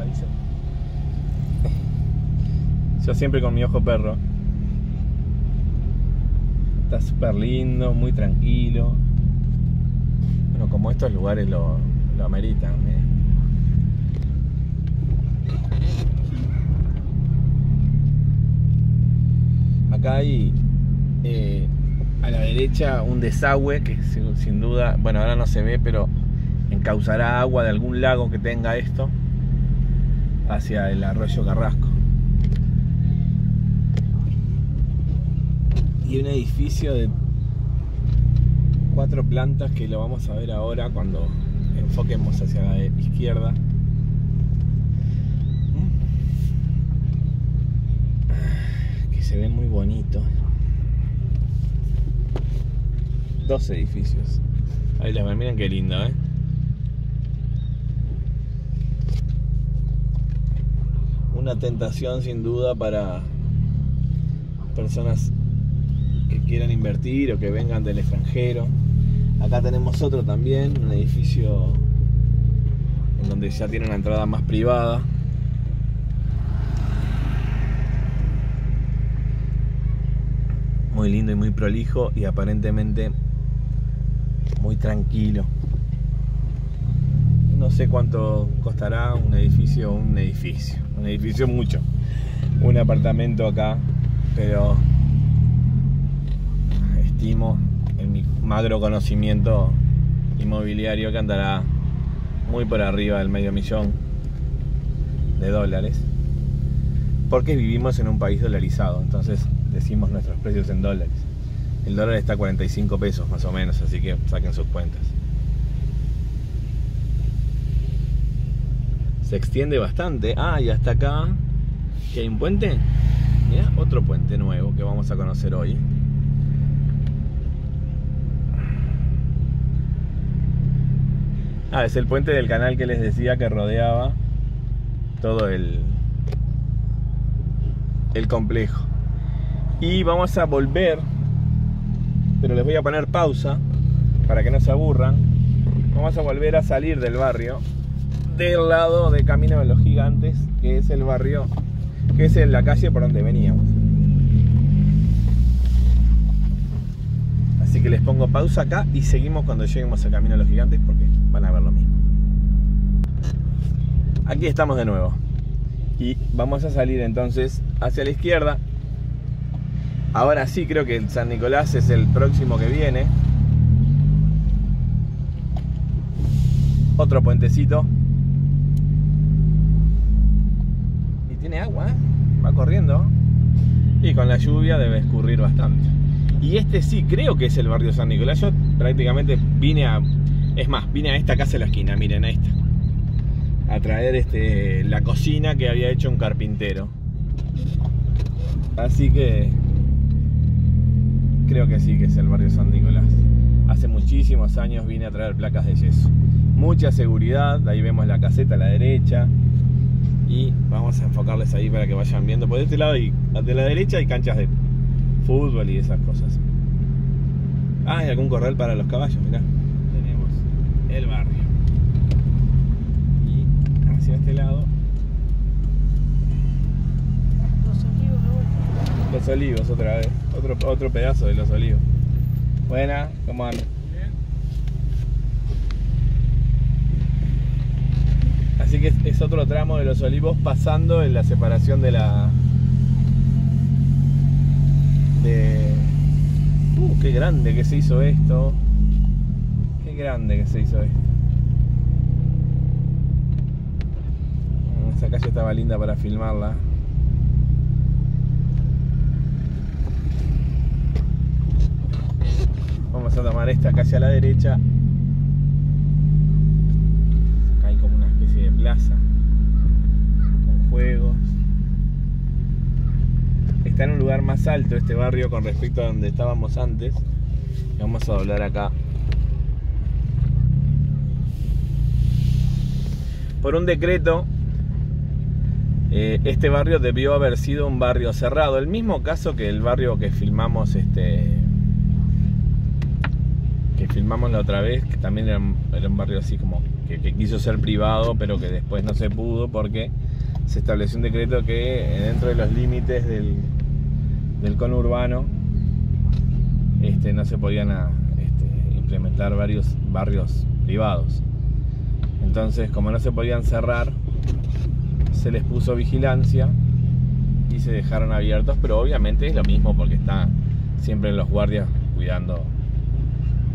Ahí se. Yo siempre con mi ojo perro. está súper lindo, muy tranquilo. Bueno, como estos lugares lo, lo ameritan. ¿eh? Acá hay eh, a la derecha un desagüe que sin, sin duda, bueno, ahora no se ve, pero encauzará agua de algún lago que tenga esto hacia el arroyo Carrasco. Y un edificio de cuatro plantas que lo vamos a ver ahora cuando enfoquemos hacia la izquierda. Que se ven muy bonitos. Dos edificios. Ahí les ven, miren qué lindo, ¿eh? Una tentación sin duda para personas quieran invertir o que vengan del extranjero. Acá tenemos otro también, un edificio en donde ya tiene una entrada más privada. Muy lindo y muy prolijo y aparentemente muy tranquilo. No sé cuánto costará un edificio, un edificio, un edificio mucho, un apartamento acá, pero estimo en mi magro conocimiento inmobiliario que andará muy por arriba del medio millón de dólares, porque vivimos en un país dolarizado, entonces decimos nuestros precios en dólares. El dólar está a 45 pesos más o menos, así que saquen sus cuentas. Se extiende bastante. Ah, y hasta acá. ¿Que hay un puente? Mira, otro puente nuevo que vamos a conocer hoy. Ah, es el puente del canal que les decía que rodeaba todo el, el complejo. Y vamos a volver, pero les voy a poner pausa para que no se aburran. Vamos a volver a salir del barrio del lado de Camino de los Gigantes, que es el barrio, que es la calle por donde veníamos. Así que les pongo pausa acá y seguimos cuando lleguemos a Camino de los Gigantes porque van a ver lo mismo. Aquí estamos de nuevo. Y vamos a salir entonces hacia la izquierda. Ahora sí creo que el San Nicolás es el próximo que viene. Otro puentecito. Y tiene agua, ¿eh? va corriendo. Y con la lluvia debe escurrir bastante. Y este sí creo que es el barrio San Nicolás. Yo prácticamente vine a... Es más, vine a esta casa de la esquina, miren, a esta. A traer este, la cocina que había hecho un carpintero. Así que creo que sí que es el barrio San Nicolás. Hace muchísimos años vine a traer placas de yeso. Mucha seguridad, ahí vemos la caseta a la derecha. Y vamos a enfocarles ahí para que vayan viendo. Por este lado y de la derecha hay canchas de fútbol y esas cosas. Ah, hay algún corral para los caballos, mirá. El barrio. Y hacia este lado, Los olivos de vuelta. los olivos otra vez. Otro, otro pedazo de los olivos. Buena, ¿cómo andan? Así que es, es otro tramo de los olivos pasando en la separación de la. de. Uh, qué grande que se hizo esto. Grande que se hizo esto. Esa calle estaba linda para filmarla. Vamos a tomar esta calle a la derecha. Acá hay como una especie de plaza con juegos. Está en un lugar más alto este barrio con respecto a donde estábamos antes. Vamos a doblar acá. Por un decreto, eh, este barrio debió haber sido un barrio cerrado. El mismo caso que el barrio que filmamos este que filmamos la otra vez, que también era un, barrio así como que, que quiso ser privado, pero que después no se pudo porque se estableció un decreto que eh, dentro de los límites del, del conurbano este, no se podían ah, este, implementar varios barrios privados. Entonces, como no se podían cerrar, se les puso vigilancia y se dejaron abiertos, pero obviamente es lo mismo porque están siempre los guardias cuidando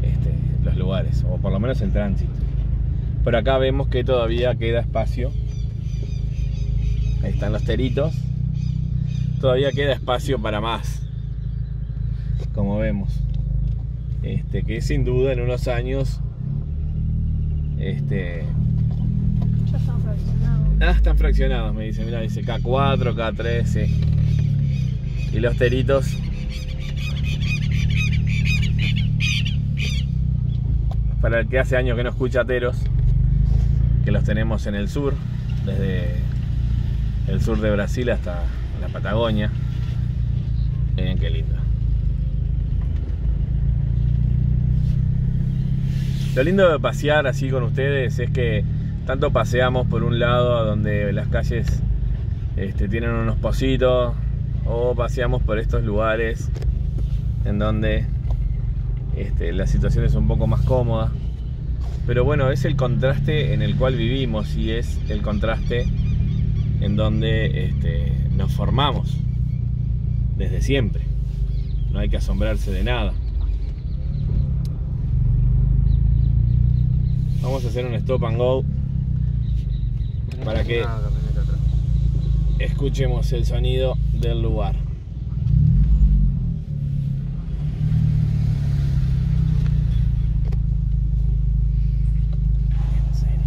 este, los lugares, o por lo menos el tránsito. Pero acá vemos que todavía queda espacio. Ahí están los teritos. Todavía queda espacio para más. Como vemos. Este, que sin duda en unos años. Este. Están fraccionados. Ah, están fraccionados, me dice. Mira, dice K4, K3, sí. Y los teritos. Para el que hace años que no escucha teros, que los tenemos en el sur, desde el sur de Brasil hasta la Patagonia. Miren qué lindo. Lo lindo de pasear así con ustedes es que tanto paseamos por un lado donde las calles este, tienen unos pocitos o paseamos por estos lugares en donde este, la situación es un poco más cómoda. Pero bueno, es el contraste en el cual vivimos y es el contraste en donde este, nos formamos desde siempre. No hay que asombrarse de nada. Vamos a hacer un stop and go para que escuchemos el sonido del lugar. En serio.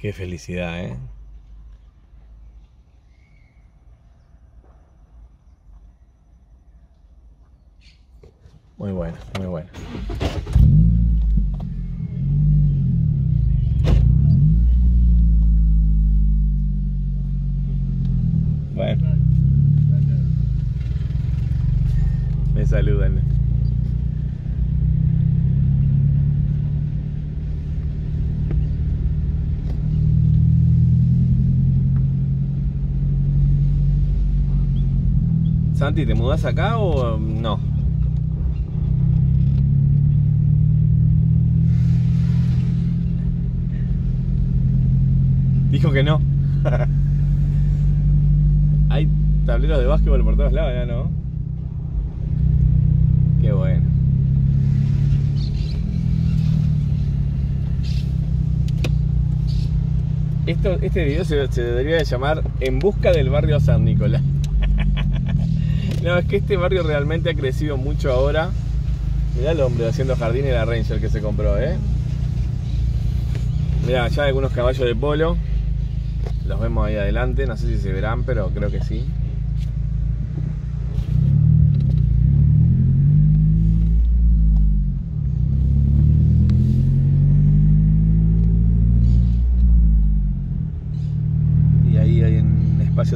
Qué felicidad, ¿eh? Muy bueno, muy bueno. Bueno, me saludan. Santi, ¿te mudas acá o no? Dijo que no. Hay tableros de básquetbol por todos lados, ya no. Qué bueno. Esto, este video se, se debería de llamar En busca del barrio San Nicolás. No, es que este barrio realmente ha crecido mucho ahora. Mirá el hombre haciendo jardín y la Ranger que se compró, ¿eh? Mirá, allá hay algunos caballos de polo. Los vemos ahí adelante, no sé si se verán, pero creo que sí.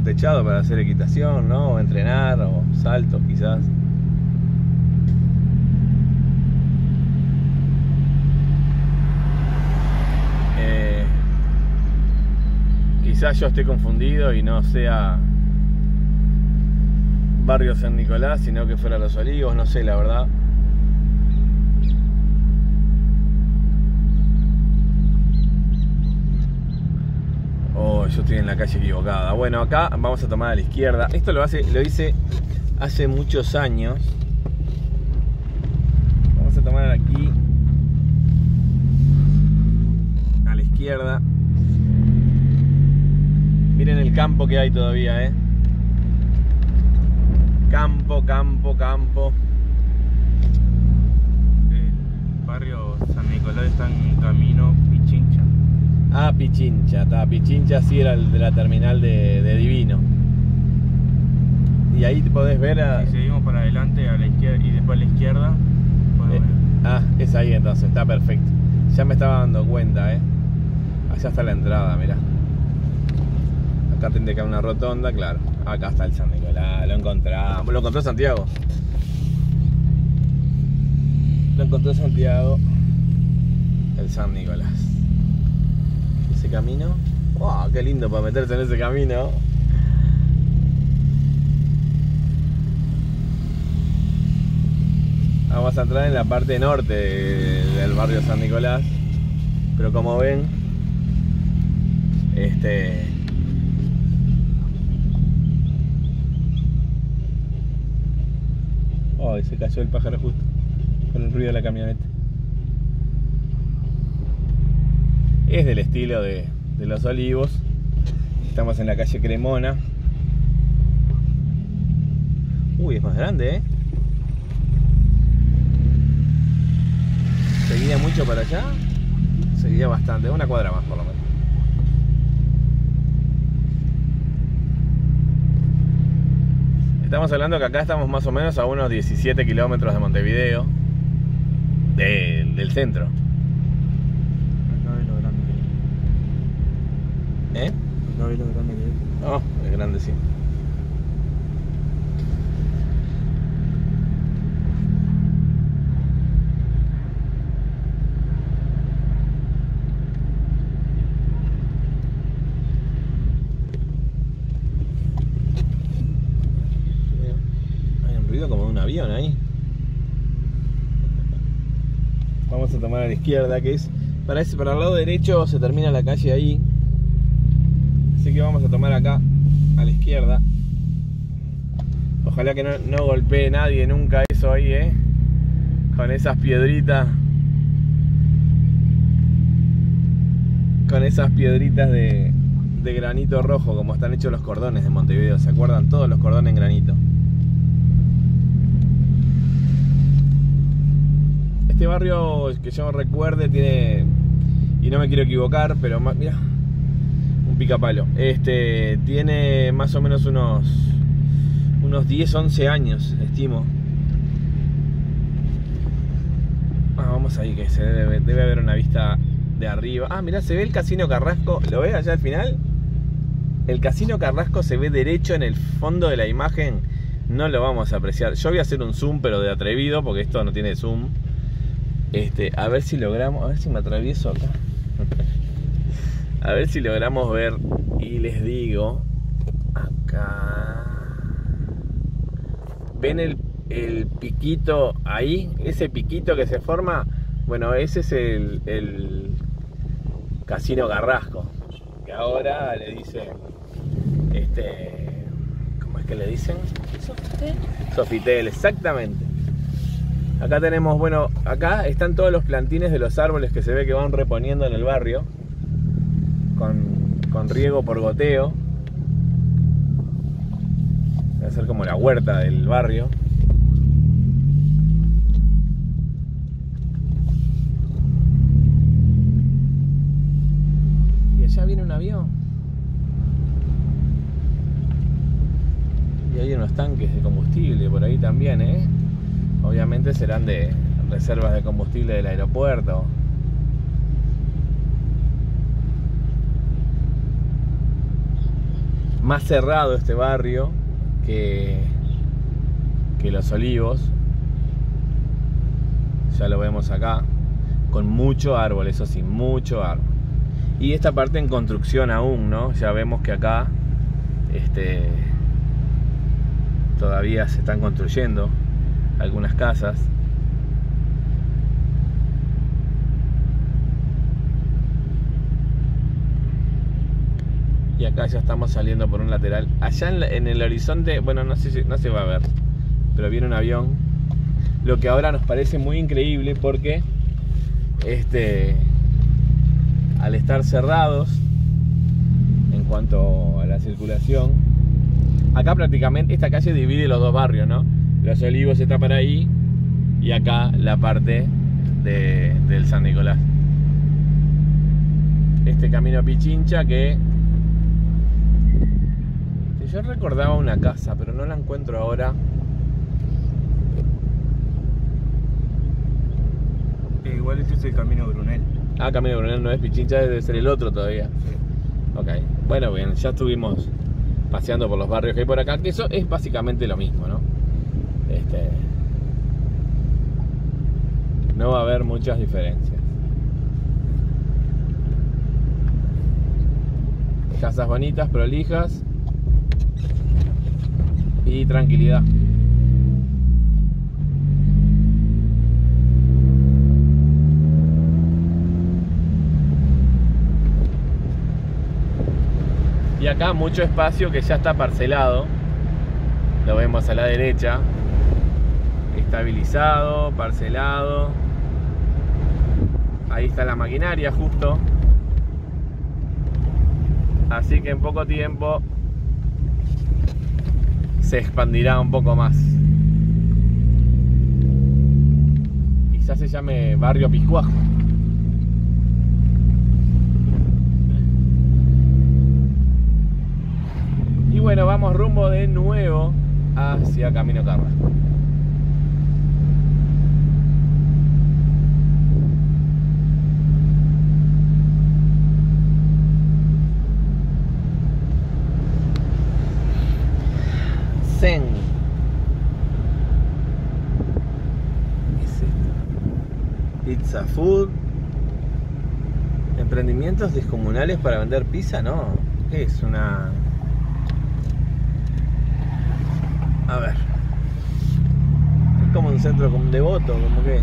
Techado para hacer equitación, ¿no? O entrenar, o saltos quizás. Eh, quizás yo esté confundido y no sea Barrio San Nicolás, sino que fuera Los Olivos, no sé la verdad. Yo estoy en la calle equivocada. Bueno, acá vamos a tomar a la izquierda. Esto lo hace, lo hice hace muchos años. Vamos a tomar aquí a la izquierda. Miren el campo que hay todavía, ¿eh? Campo, campo, campo. El barrio San Nicolás está en camino. Ah, Pichincha, está. Pichincha sí era el de la terminal de, de Divino. Y ahí te podés ver a. Si seguimos para adelante a la izquierda y después a la izquierda, Eh, ah, es ahí entonces, está perfecto. Ya me estaba dando cuenta, eh. Allá está la entrada, mirá. Acá tendría que haber una rotonda, claro. Acá está el San Nicolás, lo encontramos. ¿Lo encontró Santiago? Lo encontró Santiago. El San Nicolás. Ese camino. ¡Wow! ¡Qué lindo para meterse en ese camino! Vamos a entrar en la parte norte de- del barrio San Nicolás. Pero como ven, este. Oh, se cayó el pájaro justo con el ruido de la camioneta. Es del estilo de, los olivos. Estamos en la calle Cremona. Uy, es más grande, ¿eh? ¿Seguía mucho para allá? Seguía bastante, una cuadra más por lo menos. Estamos hablando que acá estamos más o menos a unos 17 kilómetros de Montevideo, de- del centro. Acá ve lo grande que ¿Eh? es. Acá ve lo grande que es. Oh, es grande, sí. Hay un ruido como de un avión ahí. Vamos a tomar a la izquierda, que es para ese, para el lado derecho se termina la calle ahí. Así que vamos a tomar acá a la izquierda. Ojalá que no, golpee nadie nunca eso ahí, eh. Con esas piedritas. Con esas piedritas de, de granito rojo, como están hechos los cordones de Montevideo. ¿Se acuerdan? Todos los cordones en granito. Este barrio que yo recuerde tiene. Y no me quiero equivocar, pero mira, un picapalo. Este tiene más o menos unos unos 10, 11 años, estimo. Ah, vamos ahí que se debe, haber una vista de arriba. Ah, mirá, se ve el Casino Carrasco. ¿Lo ves allá al final? El Casino Carrasco se ve derecho en el fondo de la imagen. No lo vamos a apreciar. Yo voy a hacer un zoom, pero de atrevido, porque esto no tiene zoom. Este, a ver si logramos, a ver si me atravieso acá. A ver si logramos ver y les digo acá. ¿Ven el, el piquito ahí? Ese piquito que se forma. Bueno, ese es el, el Casino Carrasco. Que ahora le dicen. Este. ¿Cómo es que le dicen? Sofitel. Sofitel, exactamente. Acá tenemos, bueno, acá están todos los plantines de los árboles que se ve que van reponiendo en el barrio. Con, con riego por goteo. Va a ser como la huerta del barrio. Y allá viene un avión. Y hay unos tanques de combustible por ahí también, ¿eh? Obviamente serán de reservas de combustible del aeropuerto. Más cerrado este barrio que, que Los Olivos. Ya lo vemos acá. Con mucho árbol, eso sí, mucho árbol. Y esta parte en construcción aún, ¿no? Ya vemos que acá este, todavía se están construyendo algunas casas. Acá ya estamos saliendo por un lateral. Allá en, el horizonte, bueno, no sé no se va a ver, pero viene un avión. Lo que ahora nos parece muy increíble porque este al estar cerrados en cuanto a la circulación, acá prácticamente esta calle divide los dos barrios, ¿no? Los Olivos está para ahí y acá la parte de- del San Nicolás. Este camino a Pichincha que, yo recordaba una casa, pero no la encuentro ahora. Eh, igual este es el camino Brunel. Ah, Camino Brunel no es Pichincha, debe ser el otro todavía. Ok, bueno, bien, ya estuvimos paseando por los barrios que hay por acá, que eso es básicamente lo mismo, ¿no? Este, no va a haber muchas diferencias. Casas bonitas, prolijas y tranquilidad. Y acá mucho espacio que ya está parcelado. Lo vemos a la derecha. Estabilizado, parcelado. Ahí está la maquinaria justo. Así que en poco tiempo se expandirá un poco más. Quizás se llame Barrio Piscuajo. Y bueno, vamos rumbo de nuevo hacia Camino Carra. ¿Qué es esto? Pizza Food. Emprendimientos descomunales para vender pizza, ¿no? ¿Qué es? Una... A ver. Es como un centro como devoto, como que.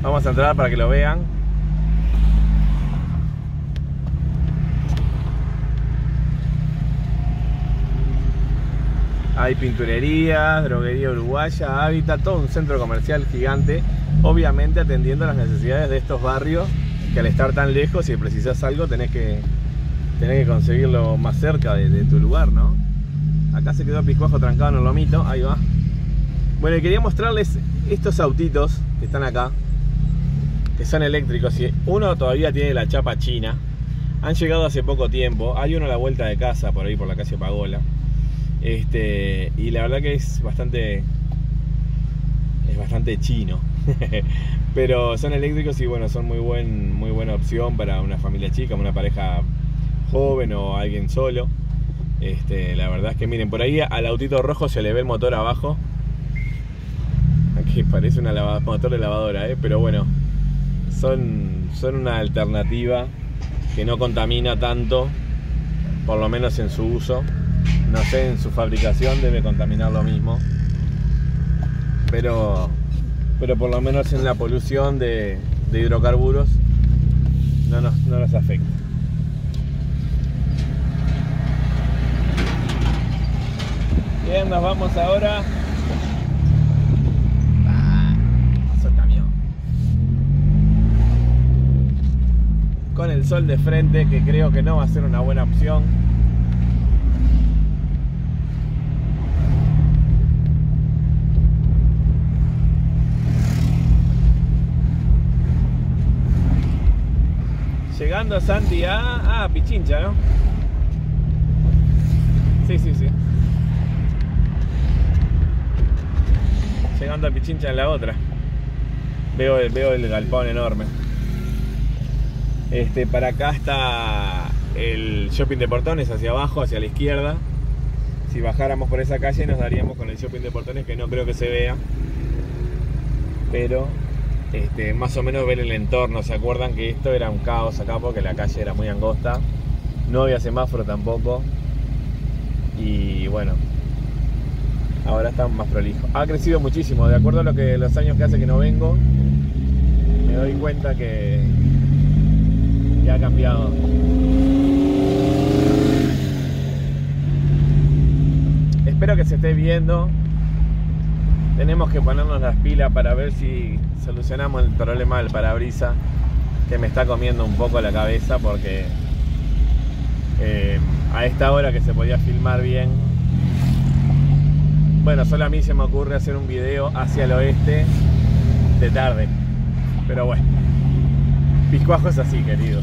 Vamos a entrar para que lo vean. Hay pinturería, droguería uruguaya, hábitat, todo un centro comercial gigante, obviamente atendiendo las necesidades de estos barrios, que al estar tan lejos, si precisas algo, tenés que, tenés que conseguirlo más cerca de, tu lugar, ¿no? Acá se quedó Piscuajo trancado en el lomito, ahí va. Bueno, quería mostrarles estos autitos que están acá, que son eléctricos, y uno todavía tiene la chapa china. Han llegado hace poco tiempo, hay uno a la vuelta de casa, por ahí por la calle Pagola. Este, y la verdad que es bastante es bastante chino. Pero son eléctricos y bueno, son muy buen muy buena opción para una familia chica, una pareja joven o alguien solo. Este, la verdad es que miren, por ahí al autito rojo se le ve el motor abajo. Aquí parece lava, motor de lavadora, ¿eh? pero bueno, son, son una alternativa que no contamina tanto, por lo menos en su uso. No sé, en su fabricación debe contaminar lo mismo. Pero, pero por lo menos en la polución de, de hidrocarburos no nos, no nos afecta. Bien, nos vamos ahora. Ah. Con el sol de frente, que creo que no va a ser una buena opción. Llegando Santi a. Ah, Pichincha, ¿no? Sí, sí, sí. Llegando a Pichincha en la otra. Veo, el- veo el galpón enorme. Este, para acá está el shopping de Portones hacia abajo, hacia la izquierda. Si bajáramos por esa calle nos daríamos con el shopping de Portones que no creo que se vea. Pero este, más o menos ver el entorno. ¿Se acuerdan que esto era un caos acá porque la calle era muy angosta? No había semáforo tampoco. Y bueno, ahora está más prolijo. Ha crecido muchísimo, de acuerdo a lo que los años que hace que no vengo, me doy cuenta que, que ha cambiado. Espero que se esté viendo. Tenemos que ponernos las pilas para ver si solucionamos el problema del parabrisas que me está comiendo un poco la cabeza porque eh, a esta hora que se podía filmar bien bueno, solo a mí se me ocurre hacer un video hacia el oeste de tarde. Pero bueno, Piscuajo es así, queridos.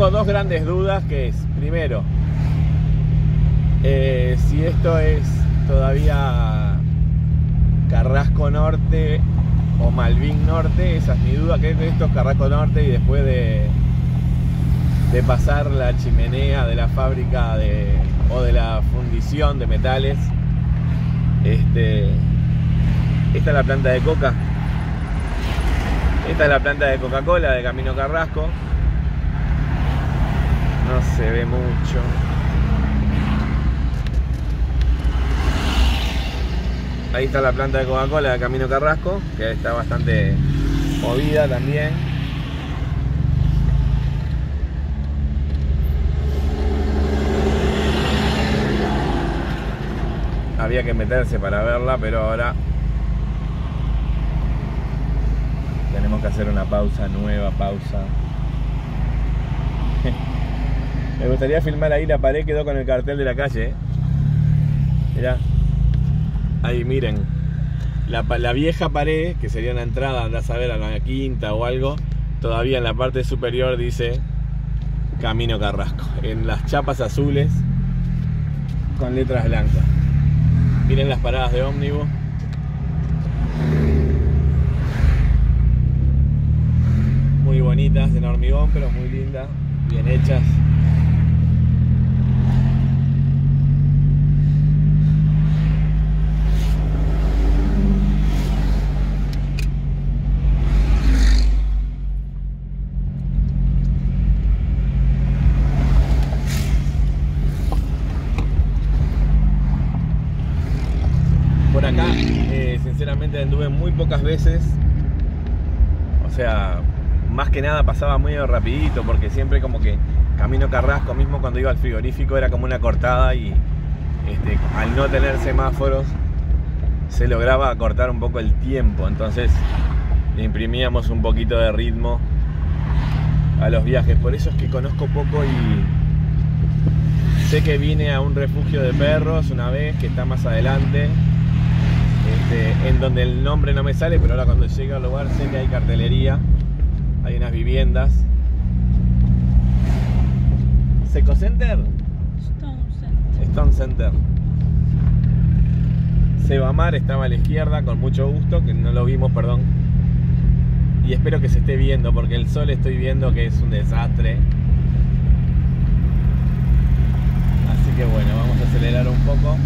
Tengo dos dudas que es, primero, eh, si esto es todavía Carrasco Norte o Malvin Norte, esa es mi duda, que esto es Carrasco Norte y después de, de pasar la chimenea de la fábrica de, o de la fundición de metales, este, esta es la planta de coca, esta es la planta de Coca-Cola de Camino Carrasco, no se ve mucho. Ahí está la planta de Coca-Cola de Camino Carrasco, que está bastante movida también. Había que meterse para verla, pero ahora tenemos que hacer una pausa, nueva pausa. Me gustaría filmar ahí la pared, quedó con el cartel de la calle. ¿eh? Mirá. Ahí miren. La, vieja pared, que sería una entrada, andás a ver a la quinta o algo, todavía en la parte superior dice Camino Carrasco. En las chapas azules con letras blancas. Miren las paradas de ómnibus. Muy bonitas, en hormigón, pero muy lindas, bien hechas. Por acá, eh, anduve muy pocas veces. O sea, más que nada pasaba muy rapidito porque siempre como que Camino Carrasco, mismo cuando iba al frigorífico, era como una cortada y este, al no tener semáforos se lograba cortar un poco el tiempo. Entonces le imprimíamos un poquito de ritmo a los viajes. Por eso es que conozco poco y sé que vine a un refugio de perros una vez que está más adelante este, en donde el nombre no me sale, pero ahora cuando llegue al lugar sé que hay cartelería, hay unas viviendas. ¿Seco Center? Stone Center. Stone Center. Sebamar estaba a la izquierda, con mucho gusto, que no lo vimos, perdón. Y espero que se esté viendo, porque el sol estoy viendo que es un desastre. Así que bueno, vamos a acelerar un poco.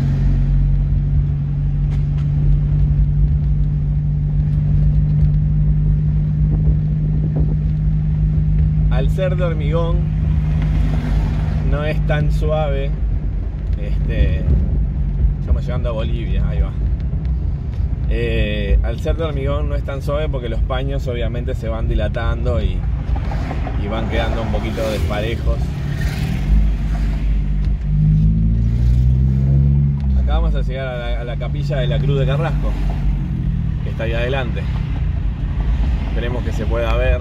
Al ser de hormigón no es tan suave. Este, estamos llegando a Bolivia, ahí va. Eh, al ser de hormigón no es tan suave porque los paños obviamente se van dilatando y, van quedando un poquito desparejos. Acá vamos a llegar a la, a la capilla de la Cruz de Carrasco, que está ahí adelante. Esperemos que se pueda ver.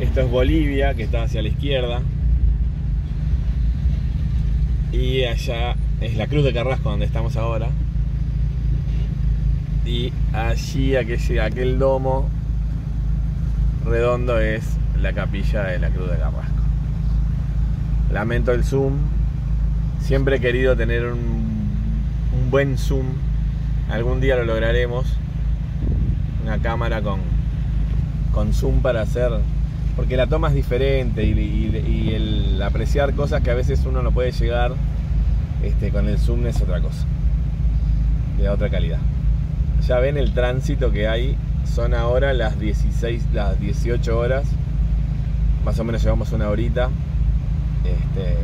Esto es Bolivia, que está hacia la izquierda. Y allá es la Cruz de Carrasco, donde estamos ahora. Y allí, aquel, domo redondo es la capilla de la Cruz de Carrasco. Lamento el zoom. Siempre he querido tener un, buen zoom. Algún día lo lograremos. Una cámara con zoom para hacer porque la toma es diferente y, el apreciar cosas que a veces uno no puede llegar este, con el zoom es otra cosa, de otra calidad. Ya ven el tránsito que hay, son ahora las 16, las 18 horas, más o menos llevamos una horita, este,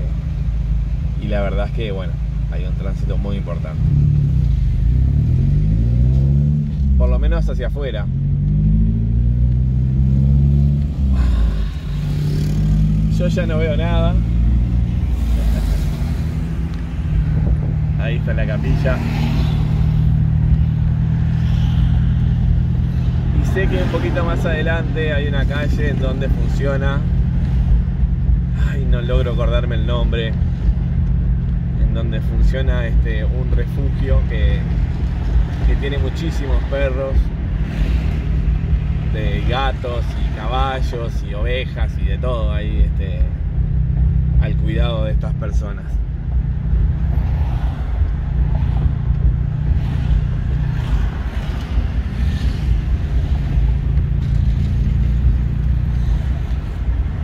y la verdad es que bueno, hay un tránsito muy importante. Por lo menos hacia afuera, Yo ya no veo nada. Ahí está la capilla. Y sé que un poquito más adelante hay una calle en donde funciona. Ay, no logro acordarme el nombre. En donde funciona este un refugio que, que tiene muchísimos perros, de gatos y caballos y ovejas y de todo ahí este, al cuidado de estas personas.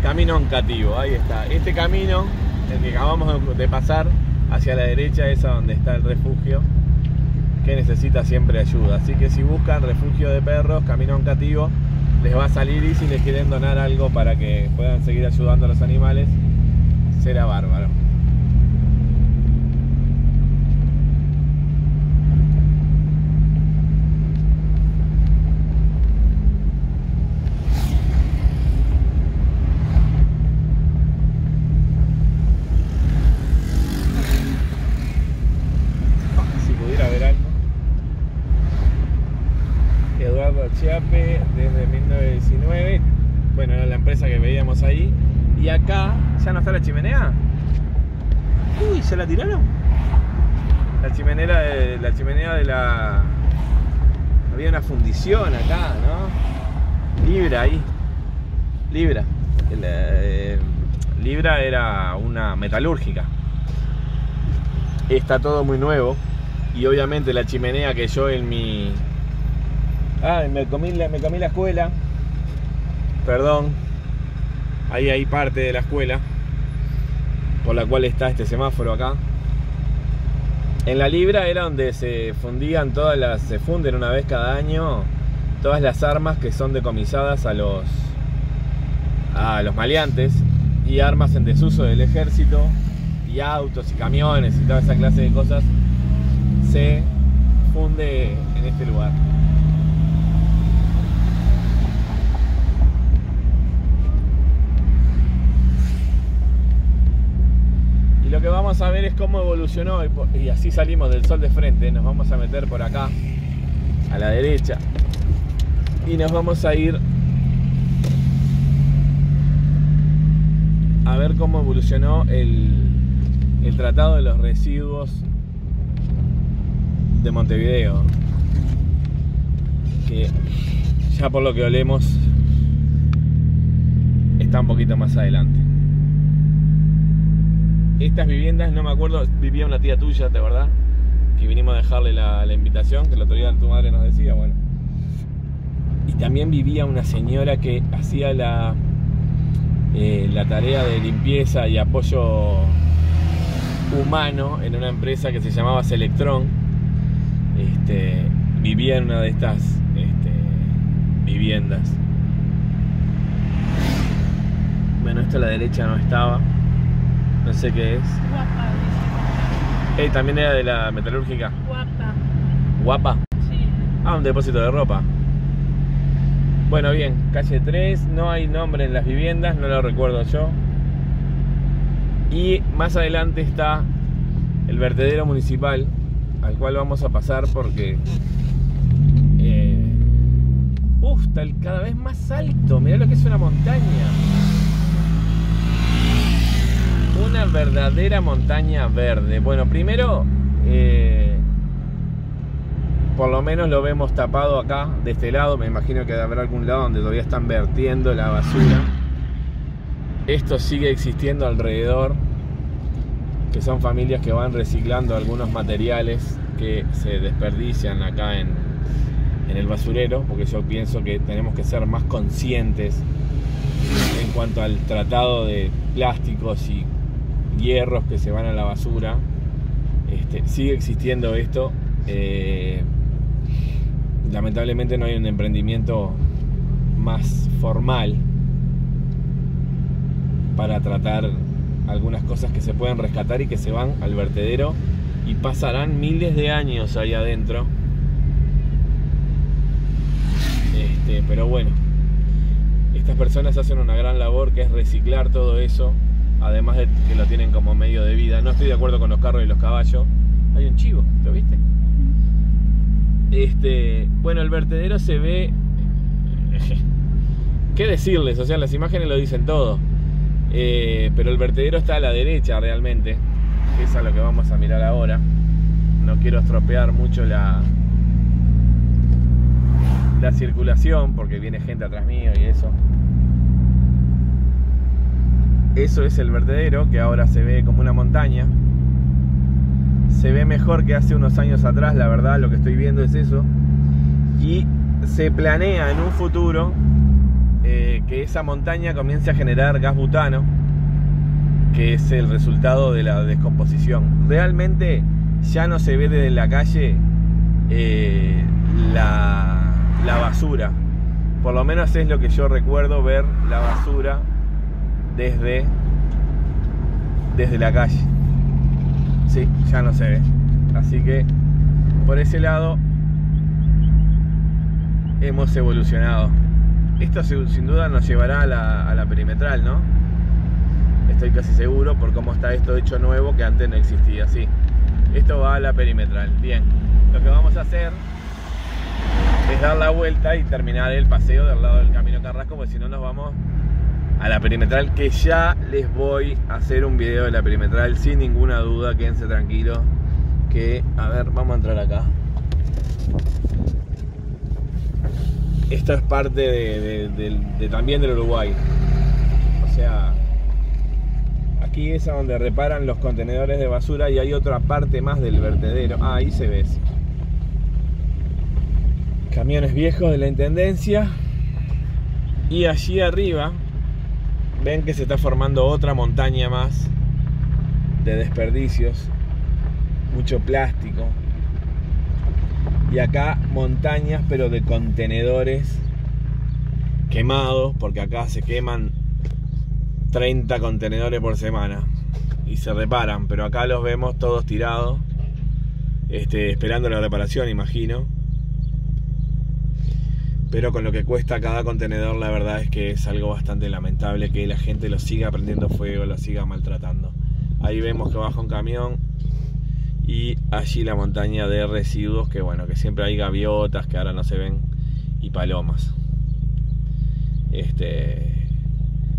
Camino Oncativo, ahí está. Este camino, el que acabamos de pasar hacia la derecha, es a donde está el refugio, que necesita siempre ayuda. Así que si buscan refugio de perros, Camino Oncativo, les va a salir y si les quieren donar algo para que puedan seguir ayudando a los animales, será bárbaro. Si pudiera ver algo. Eduardo Chiape desde 1919. Que veíamos ahí. Y acá, ¿ya no está la chimenea? Uy, ¿se la tiraron? La chimenea de la chimenea de la. Había una fundición acá, ¿no? Libra ahí. Libra. Eh, Libra era una metalúrgica. Está todo muy nuevo. Y obviamente la chimenea que yo en mi. Ah, me comí la, me comí la escuela. Perdón. Ahí hay parte de la escuela. Por la cual está este semáforo acá. En la libra era donde se fundían todas las. se funden una vez cada año todas las armas que son decomisadas a los. a los maleantes. Y armas en desuso del ejército. Y autos y camiones y toda esa clase de cosas se funde en este lugar. Lo que vamos a ver es cómo evolucionó y así salimos del sol de frente. Nos vamos a meter por acá, a la derecha. Y nos vamos a ir a ver cómo evolucionó el, el tratado de los residuos de Montevideo. Que ya por lo que olemos está un poquito más adelante. Estas viviendas, no me acuerdo, vivía una tía tuya, ¿te verdad? Que vinimos a dejarle la, la invitación, que el otro día tu madre nos decía, bueno. Y también vivía una señora que hacía la, eh, la tarea de limpieza y apoyo humano en una empresa que se llamaba Selectron. Este, vivía en una de estas este, viviendas. Bueno, esto a la derecha no estaba. No sé qué es. Guapa, dice. Eh, también era de la metalúrgica. Guapa. Guapa. Sí. Ah, un depósito de ropa. Bueno, bien, calle 3, no hay nombre en las viviendas, no lo recuerdo yo. Y más adelante está el vertedero municipal, al cual vamos a pasar porque... Eh, uf, está cada vez más alto, mirá lo que es una montaña. Una verdadera montaña verde. Bueno, primero... eh, por lo menos lo vemos tapado acá, de este lado. Me imagino que habrá algún lado donde todavía están vertiendo la basura. Esto sigue existiendo alrededor, que son familias que van reciclando algunos materiales que se desperdician acá en, en el basurero, porque yo pienso que tenemos que ser más conscientes en cuanto al tratado de plásticos y hierros que se van a la basura. Este, sigue existiendo esto. eh, lamentablemente no hay un emprendimiento más formal para tratar algunas cosas que se pueden rescatar y que se van al vertedero y pasarán miles de años ahí adentro. Este, pero bueno, estas personas hacen una gran labor que es reciclar todo eso, además de que lo tienen como medio de vida. No estoy de acuerdo con los carros y los caballos. Hay un chivo, ¿lo viste? Este, bueno, el vertedero se ve. ¿Qué decirles? O sea, las imágenes lo dicen todo. Eh, pero el vertedero está a la derecha realmente, que es a lo que vamos a mirar ahora. No quiero estropear mucho la, la circulación porque viene gente atrás mío y eso. Eso es el vertedero, que ahora se ve como una montaña. Se ve mejor que hace unos años atrás, la verdad, lo que estoy viendo es eso. Y se planea en un futuro eh, que esa montaña comience a generar gas butano, que es el resultado de la descomposición. Realmente ya no se ve desde la calle eh, la, la basura. Por lo menos es lo que yo recuerdo ver la basura desde, desde la calle. Sí, ya no se ve. Así que por ese lado hemos evolucionado. Esto sin duda nos llevará a la, a la perimetral, ¿no? Estoy casi seguro por cómo está esto hecho nuevo que antes no existía. Sí, esto va a la perimetral. Bien, lo que vamos a hacer es dar la vuelta y terminar el paseo del lado del Camino Carrasco, porque si no nos vamos a la perimetral, que ya les voy a hacer un video de la perimetral sin ninguna duda, quédense tranquilos, que, a ver, vamos a entrar acá. Esto es parte de, también del Uruguay. O sea, aquí es a donde reparan los contenedores de basura y hay otra parte más del vertedero. Ah, ahí se ve. Camiones viejos de la Intendencia. Y allí arriba ven que se está formando otra montaña más de desperdicios. Mucho plástico. Y acá montañas pero de contenedores quemados, porque acá se queman 30 contenedores por semana y se reparan, pero acá los vemos todos tirados, este, esperando la reparación, imagino. Pero con lo que cuesta cada contenedor, la verdad es que es algo bastante lamentable que la gente lo siga prendiendo fuego, lo siga maltratando. Ahí vemos que baja un camión y allí la montaña de residuos, que bueno, que siempre hay gaviotas que ahora no se ven y palomas. Este,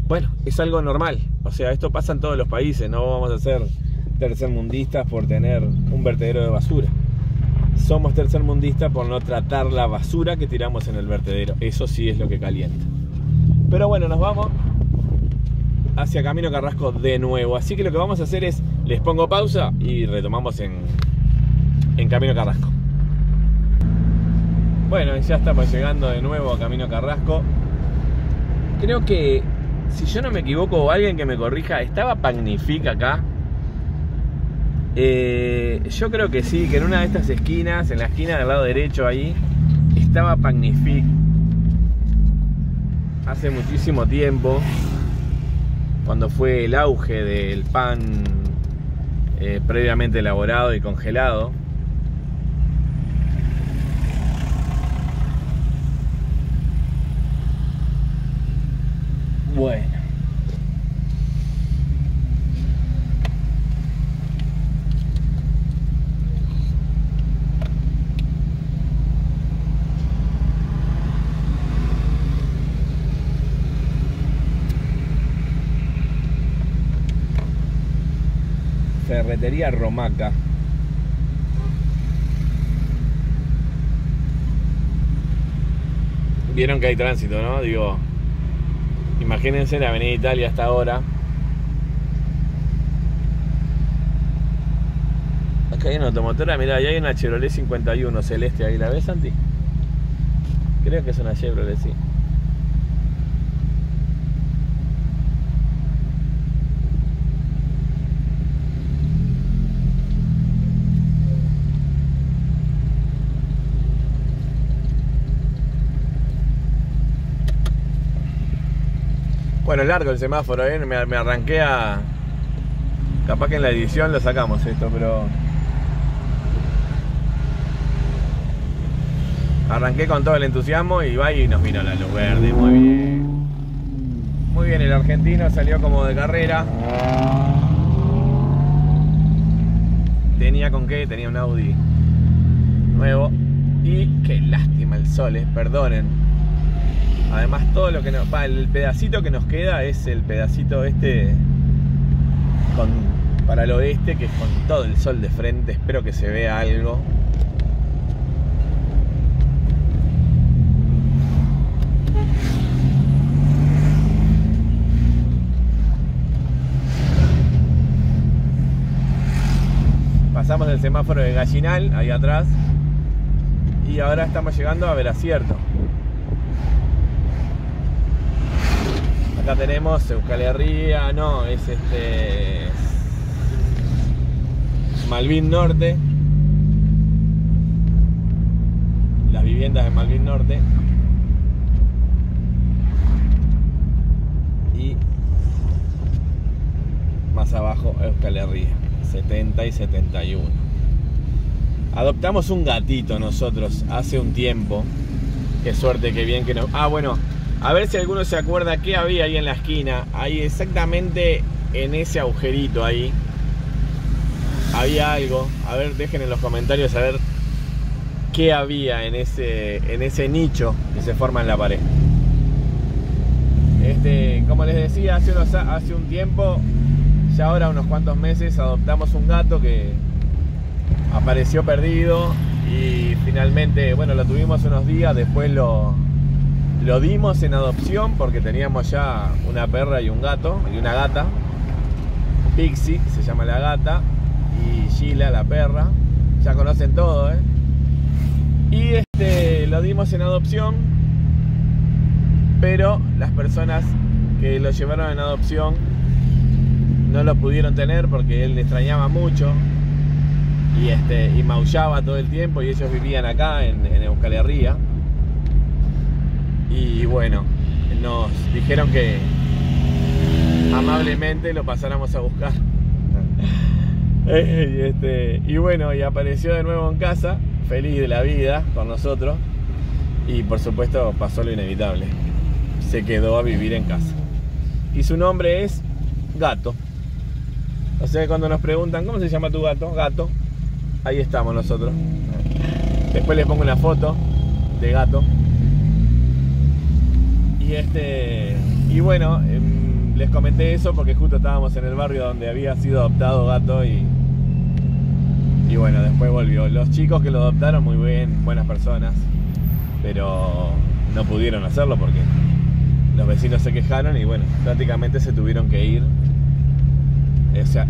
bueno, es algo normal. O sea, esto pasa en todos los países. No vamos a ser tercermundistas por tener un vertedero de basura. Somos tercermundistas por no tratar la basura que tiramos en el vertedero. Eso sí es lo que calienta. Pero bueno, nos vamos hacia Camino Carrasco de nuevo. Así que lo que vamos a hacer es, les pongo pausa y retomamos en, en Camino Carrasco. Bueno, ya estamos llegando de nuevo a Camino Carrasco. Creo que, si yo no me equivoco, o alguien que me corrija, ¿estaba Pagnific acá? Eh, yo creo que sí, que en una de estas esquinas, en la esquina del lado derecho ahí, estaba Pagnific. Hace muchísimo tiempo, cuando fue el auge del pan eh, previamente elaborado y congelado. Bueno. Ferretería Romaca. Vieron que hay tránsito, ¿no? Digo, imagínense la Avenida Italia hasta ahora. Acá hay una automotora, mirá, ahí hay una Chevrolet 51 celeste ahí, ¿la ves, Santi? Creo que es una Chevrolet, sí. Bueno, largo el semáforo, ¿eh? me, me arranqué a... Capaz que en la edición lo sacamos esto, pero... Arranqué con todo el entusiasmo y va y nos vino la luz verde, muy bien. Muy bien, el argentino salió como de carrera. Tenía con qué, tenía un Audi nuevo. Y qué lástima el sol, eh, perdonen. Además todo lo que nos... El pedacito que nos queda es el pedacito este con, para el oeste, que es con todo el sol de frente. Espero que se vea algo. Pasamos del semáforo de Gallinal, ahí atrás. Y ahora estamos llegando a Veracierto. Acá tenemos Euskal Herria, no, es este. Malvin Norte. Las viviendas de Malvin Norte. Y más abajo Euskal Herria, 70 y 71. Adoptamos un gatito nosotros hace un tiempo. Qué suerte, qué bien que no. Ah, bueno, a ver si alguno se acuerda qué había ahí en la esquina. Ahí exactamente en ese agujerito ahí. Había algo. A ver, dejen en los comentarios a ver qué había en ese, en ese nicho que se forma en la pared. Este, como les decía, hace, unos- hace un tiempo, ya ahora unos cuantos meses, adoptamos un gato que apareció perdido y finalmente, bueno, lo tuvimos unos días, después lo, lo dimos en adopción porque teníamos ya una perra y un gato, y una gata. Pixie se llama la gata y Sheila la perra. Ya conocen todo, ¿eh? Y este, lo dimos en adopción, pero las personas que lo llevaron en adopción no lo pudieron tener porque él le extrañaba mucho y, este, y maullaba todo el tiempo y ellos vivían acá en, en Euskal Herria. Y bueno, nos dijeron que amablemente lo pasáramos a buscar. Eh, y, este, y bueno, y apareció de nuevo en casa, feliz de la vida con nosotros. Y por supuesto pasó lo inevitable. Se quedó a vivir en casa. Y su nombre es Gato. O sea, cuando nos preguntan, ¿cómo se llama tu gato? Gato. Ahí estamos nosotros. Después les pongo una foto de gato. Y este. Y bueno, em, les comenté eso porque justo estábamos en el barrio donde había sido adoptado gato y. Y bueno, después volvió. Los chicos que lo adoptaron, muy bien, buenas personas. Pero no pudieron hacerlo porque los vecinos se quejaron y bueno, prácticamente se tuvieron que ir. O sea,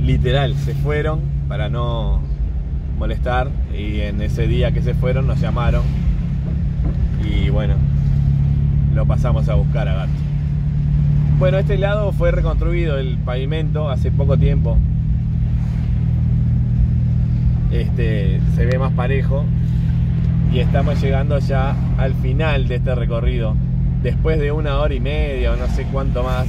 literal, se fueron para no molestar y en ese día que se fueron nos llamaron y bueno, lo pasamos a buscar a Gato. Bueno, este lado fue reconstruido el pavimento hace poco tiempo. Este se ve más parejo y estamos llegando ya al final de este recorrido. Después de una hora y media o no sé cuánto más,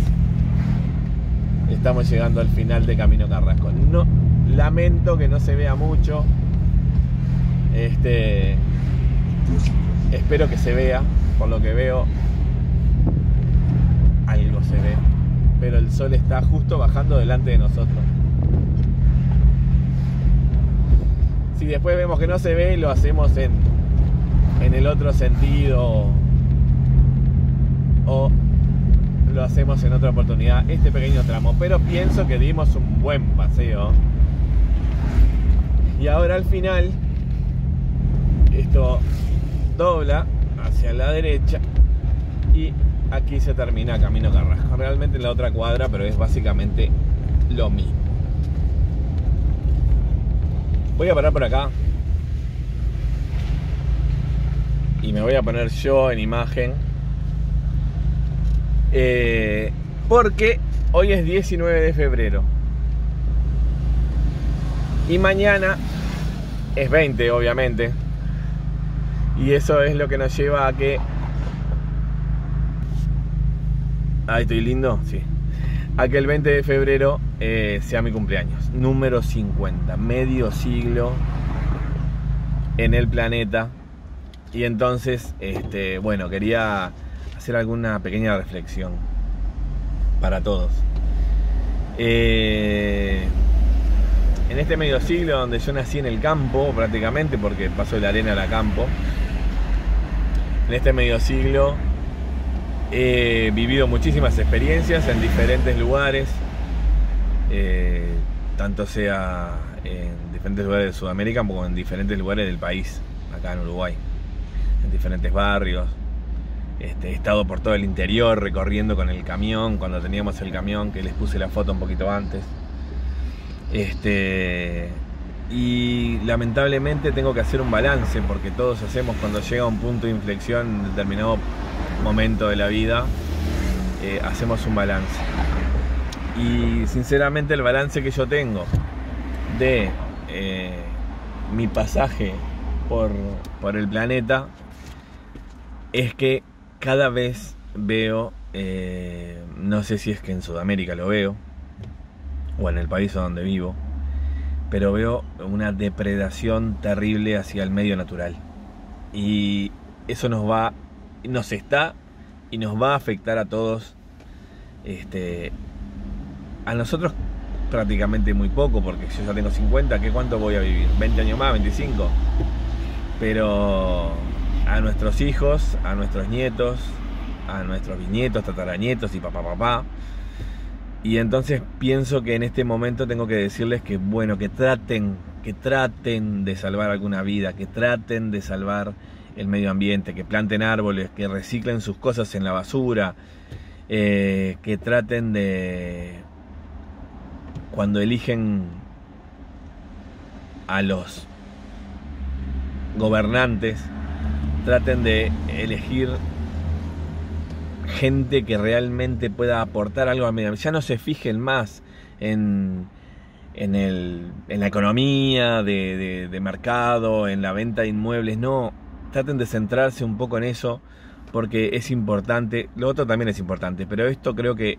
estamos llegando al final de Camino Carrasco. No, lamento que no se vea mucho. Este, espero que se vea, por lo que veo, ve, pero el sol está justo bajando delante de nosotros. Si después vemos que no se ve, lo hacemos en, en el otro sentido o lo hacemos en otra oportunidad, este pequeño tramo. Pero pienso que dimos un buen paseo. Y ahora al final, esto dobla hacia la derecha y aquí se termina Camino Carrasco. Realmente en la otra cuadra, pero es básicamente lo mismo. Voy a parar por acá. Y me voy a poner yo en imagen. Eh, porque hoy es 19 de febrero. Y mañana es 20, obviamente. Y eso es lo que nos lleva a que... Ah, estoy lindo, sí. A que el 20 de febrero eh, sea mi cumpleaños. Número 50. Medio siglo en el planeta. Y entonces, este, bueno, quería hacer alguna pequeña reflexión para todos. Eh, en este medio siglo donde yo nací en el campo, prácticamente, porque paso de la arena a la campo, en este medio siglo he vivido muchísimas experiencias en diferentes lugares, eh, tanto sea en diferentes lugares de Sudamérica como en diferentes lugares del país, acá en Uruguay, en diferentes barrios. Este, he estado por todo el interior recorriendo con el camión, cuando teníamos el camión, que les puse la foto un poquito antes. Este, y lamentablemente tengo que hacer un balance porque todos hacemos cuando llega un punto de inflexión determinado momento de la vida, eh, hacemos un balance. Y sinceramente el balance que yo tengo de eh, mi pasaje por, por, el planeta es que cada vez veo, eh, no sé si es que en Sudamérica lo veo, o en el país donde vivo, pero veo una depredación terrible hacia el medio natural. Y eso nos va, nos está y nos va a afectar a todos. Este, a nosotros prácticamente muy poco, porque yo ya tengo 50, ¿qué cuánto voy a vivir? ¿20 años más? ¿25? Pero a nuestros hijos, a nuestros nietos, a nuestros bisnietos, tataranietos y papá papá, y entonces pienso que en este momento tengo que decirles que, bueno, que traten, que traten de salvar alguna vida, que traten de salvar el medio ambiente, que planten árboles, que reciclen sus cosas en la basura, eh, que traten de, cuando eligen a los gobernantes, traten de elegir gente que realmente pueda aportar algo al medio Ya no se fijen más en, en, el, en la economía de, de, mercado, en la venta de inmuebles. No, traten de centrarse un poco en eso porque es importante. Lo otro también es importante, pero esto creo que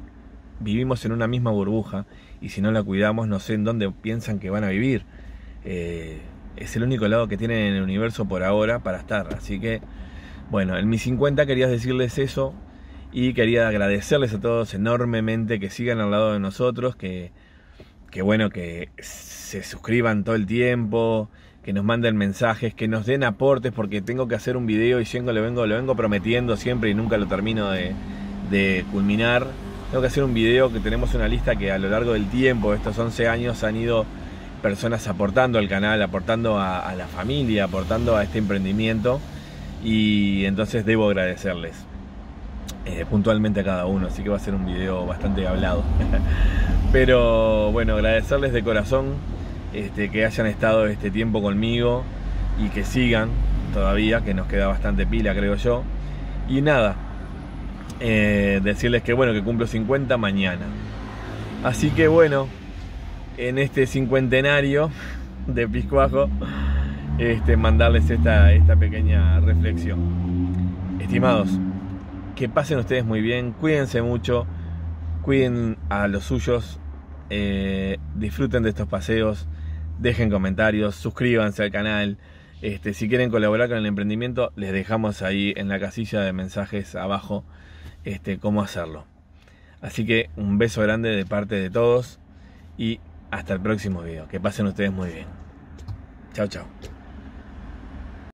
vivimos en una misma burbuja y si no la cuidamos no sé en dónde piensan que van a vivir. Eh, es el único lado que tienen en el universo por ahora para estar. Así que, bueno, en mis 50 quería decirles eso y quería agradecerles a todos enormemente que sigan al lado de nosotros, que, que bueno, que se suscriban todo el tiempo, que nos manden mensajes, que nos den aportes, porque tengo que hacer un video y vengo, lo, vengo, lo vengo prometiendo siempre y nunca lo termino de, de culminar. Tengo que hacer un video que tenemos una lista que a lo largo del tiempo, estos 11 años, han ido personas aportando al canal, aportando a, a la familia, aportando a este emprendimiento y entonces debo agradecerles. Eh, puntualmente a cada uno, así que va a ser un video bastante hablado. Pero bueno, agradecerles de corazón este, que hayan estado este tiempo conmigo y que sigan todavía, que nos queda bastante pila creo yo. Y nada, eh, decirles que bueno, que cumplo 50 mañana. Así que bueno, en este cincuentenario de Piscuajo, este, mandarles esta, esta pequeña reflexión. Estimados, que pasen ustedes muy bien, cuídense mucho, cuiden a los suyos, eh, disfruten de estos paseos, dejen comentarios, suscríbanse al canal. Este, si quieren colaborar con el emprendimiento, les dejamos ahí en la casilla de mensajes abajo este, cómo hacerlo. Así que un beso grande de parte de todos y hasta el próximo video. Que pasen ustedes muy bien. Chao, chao.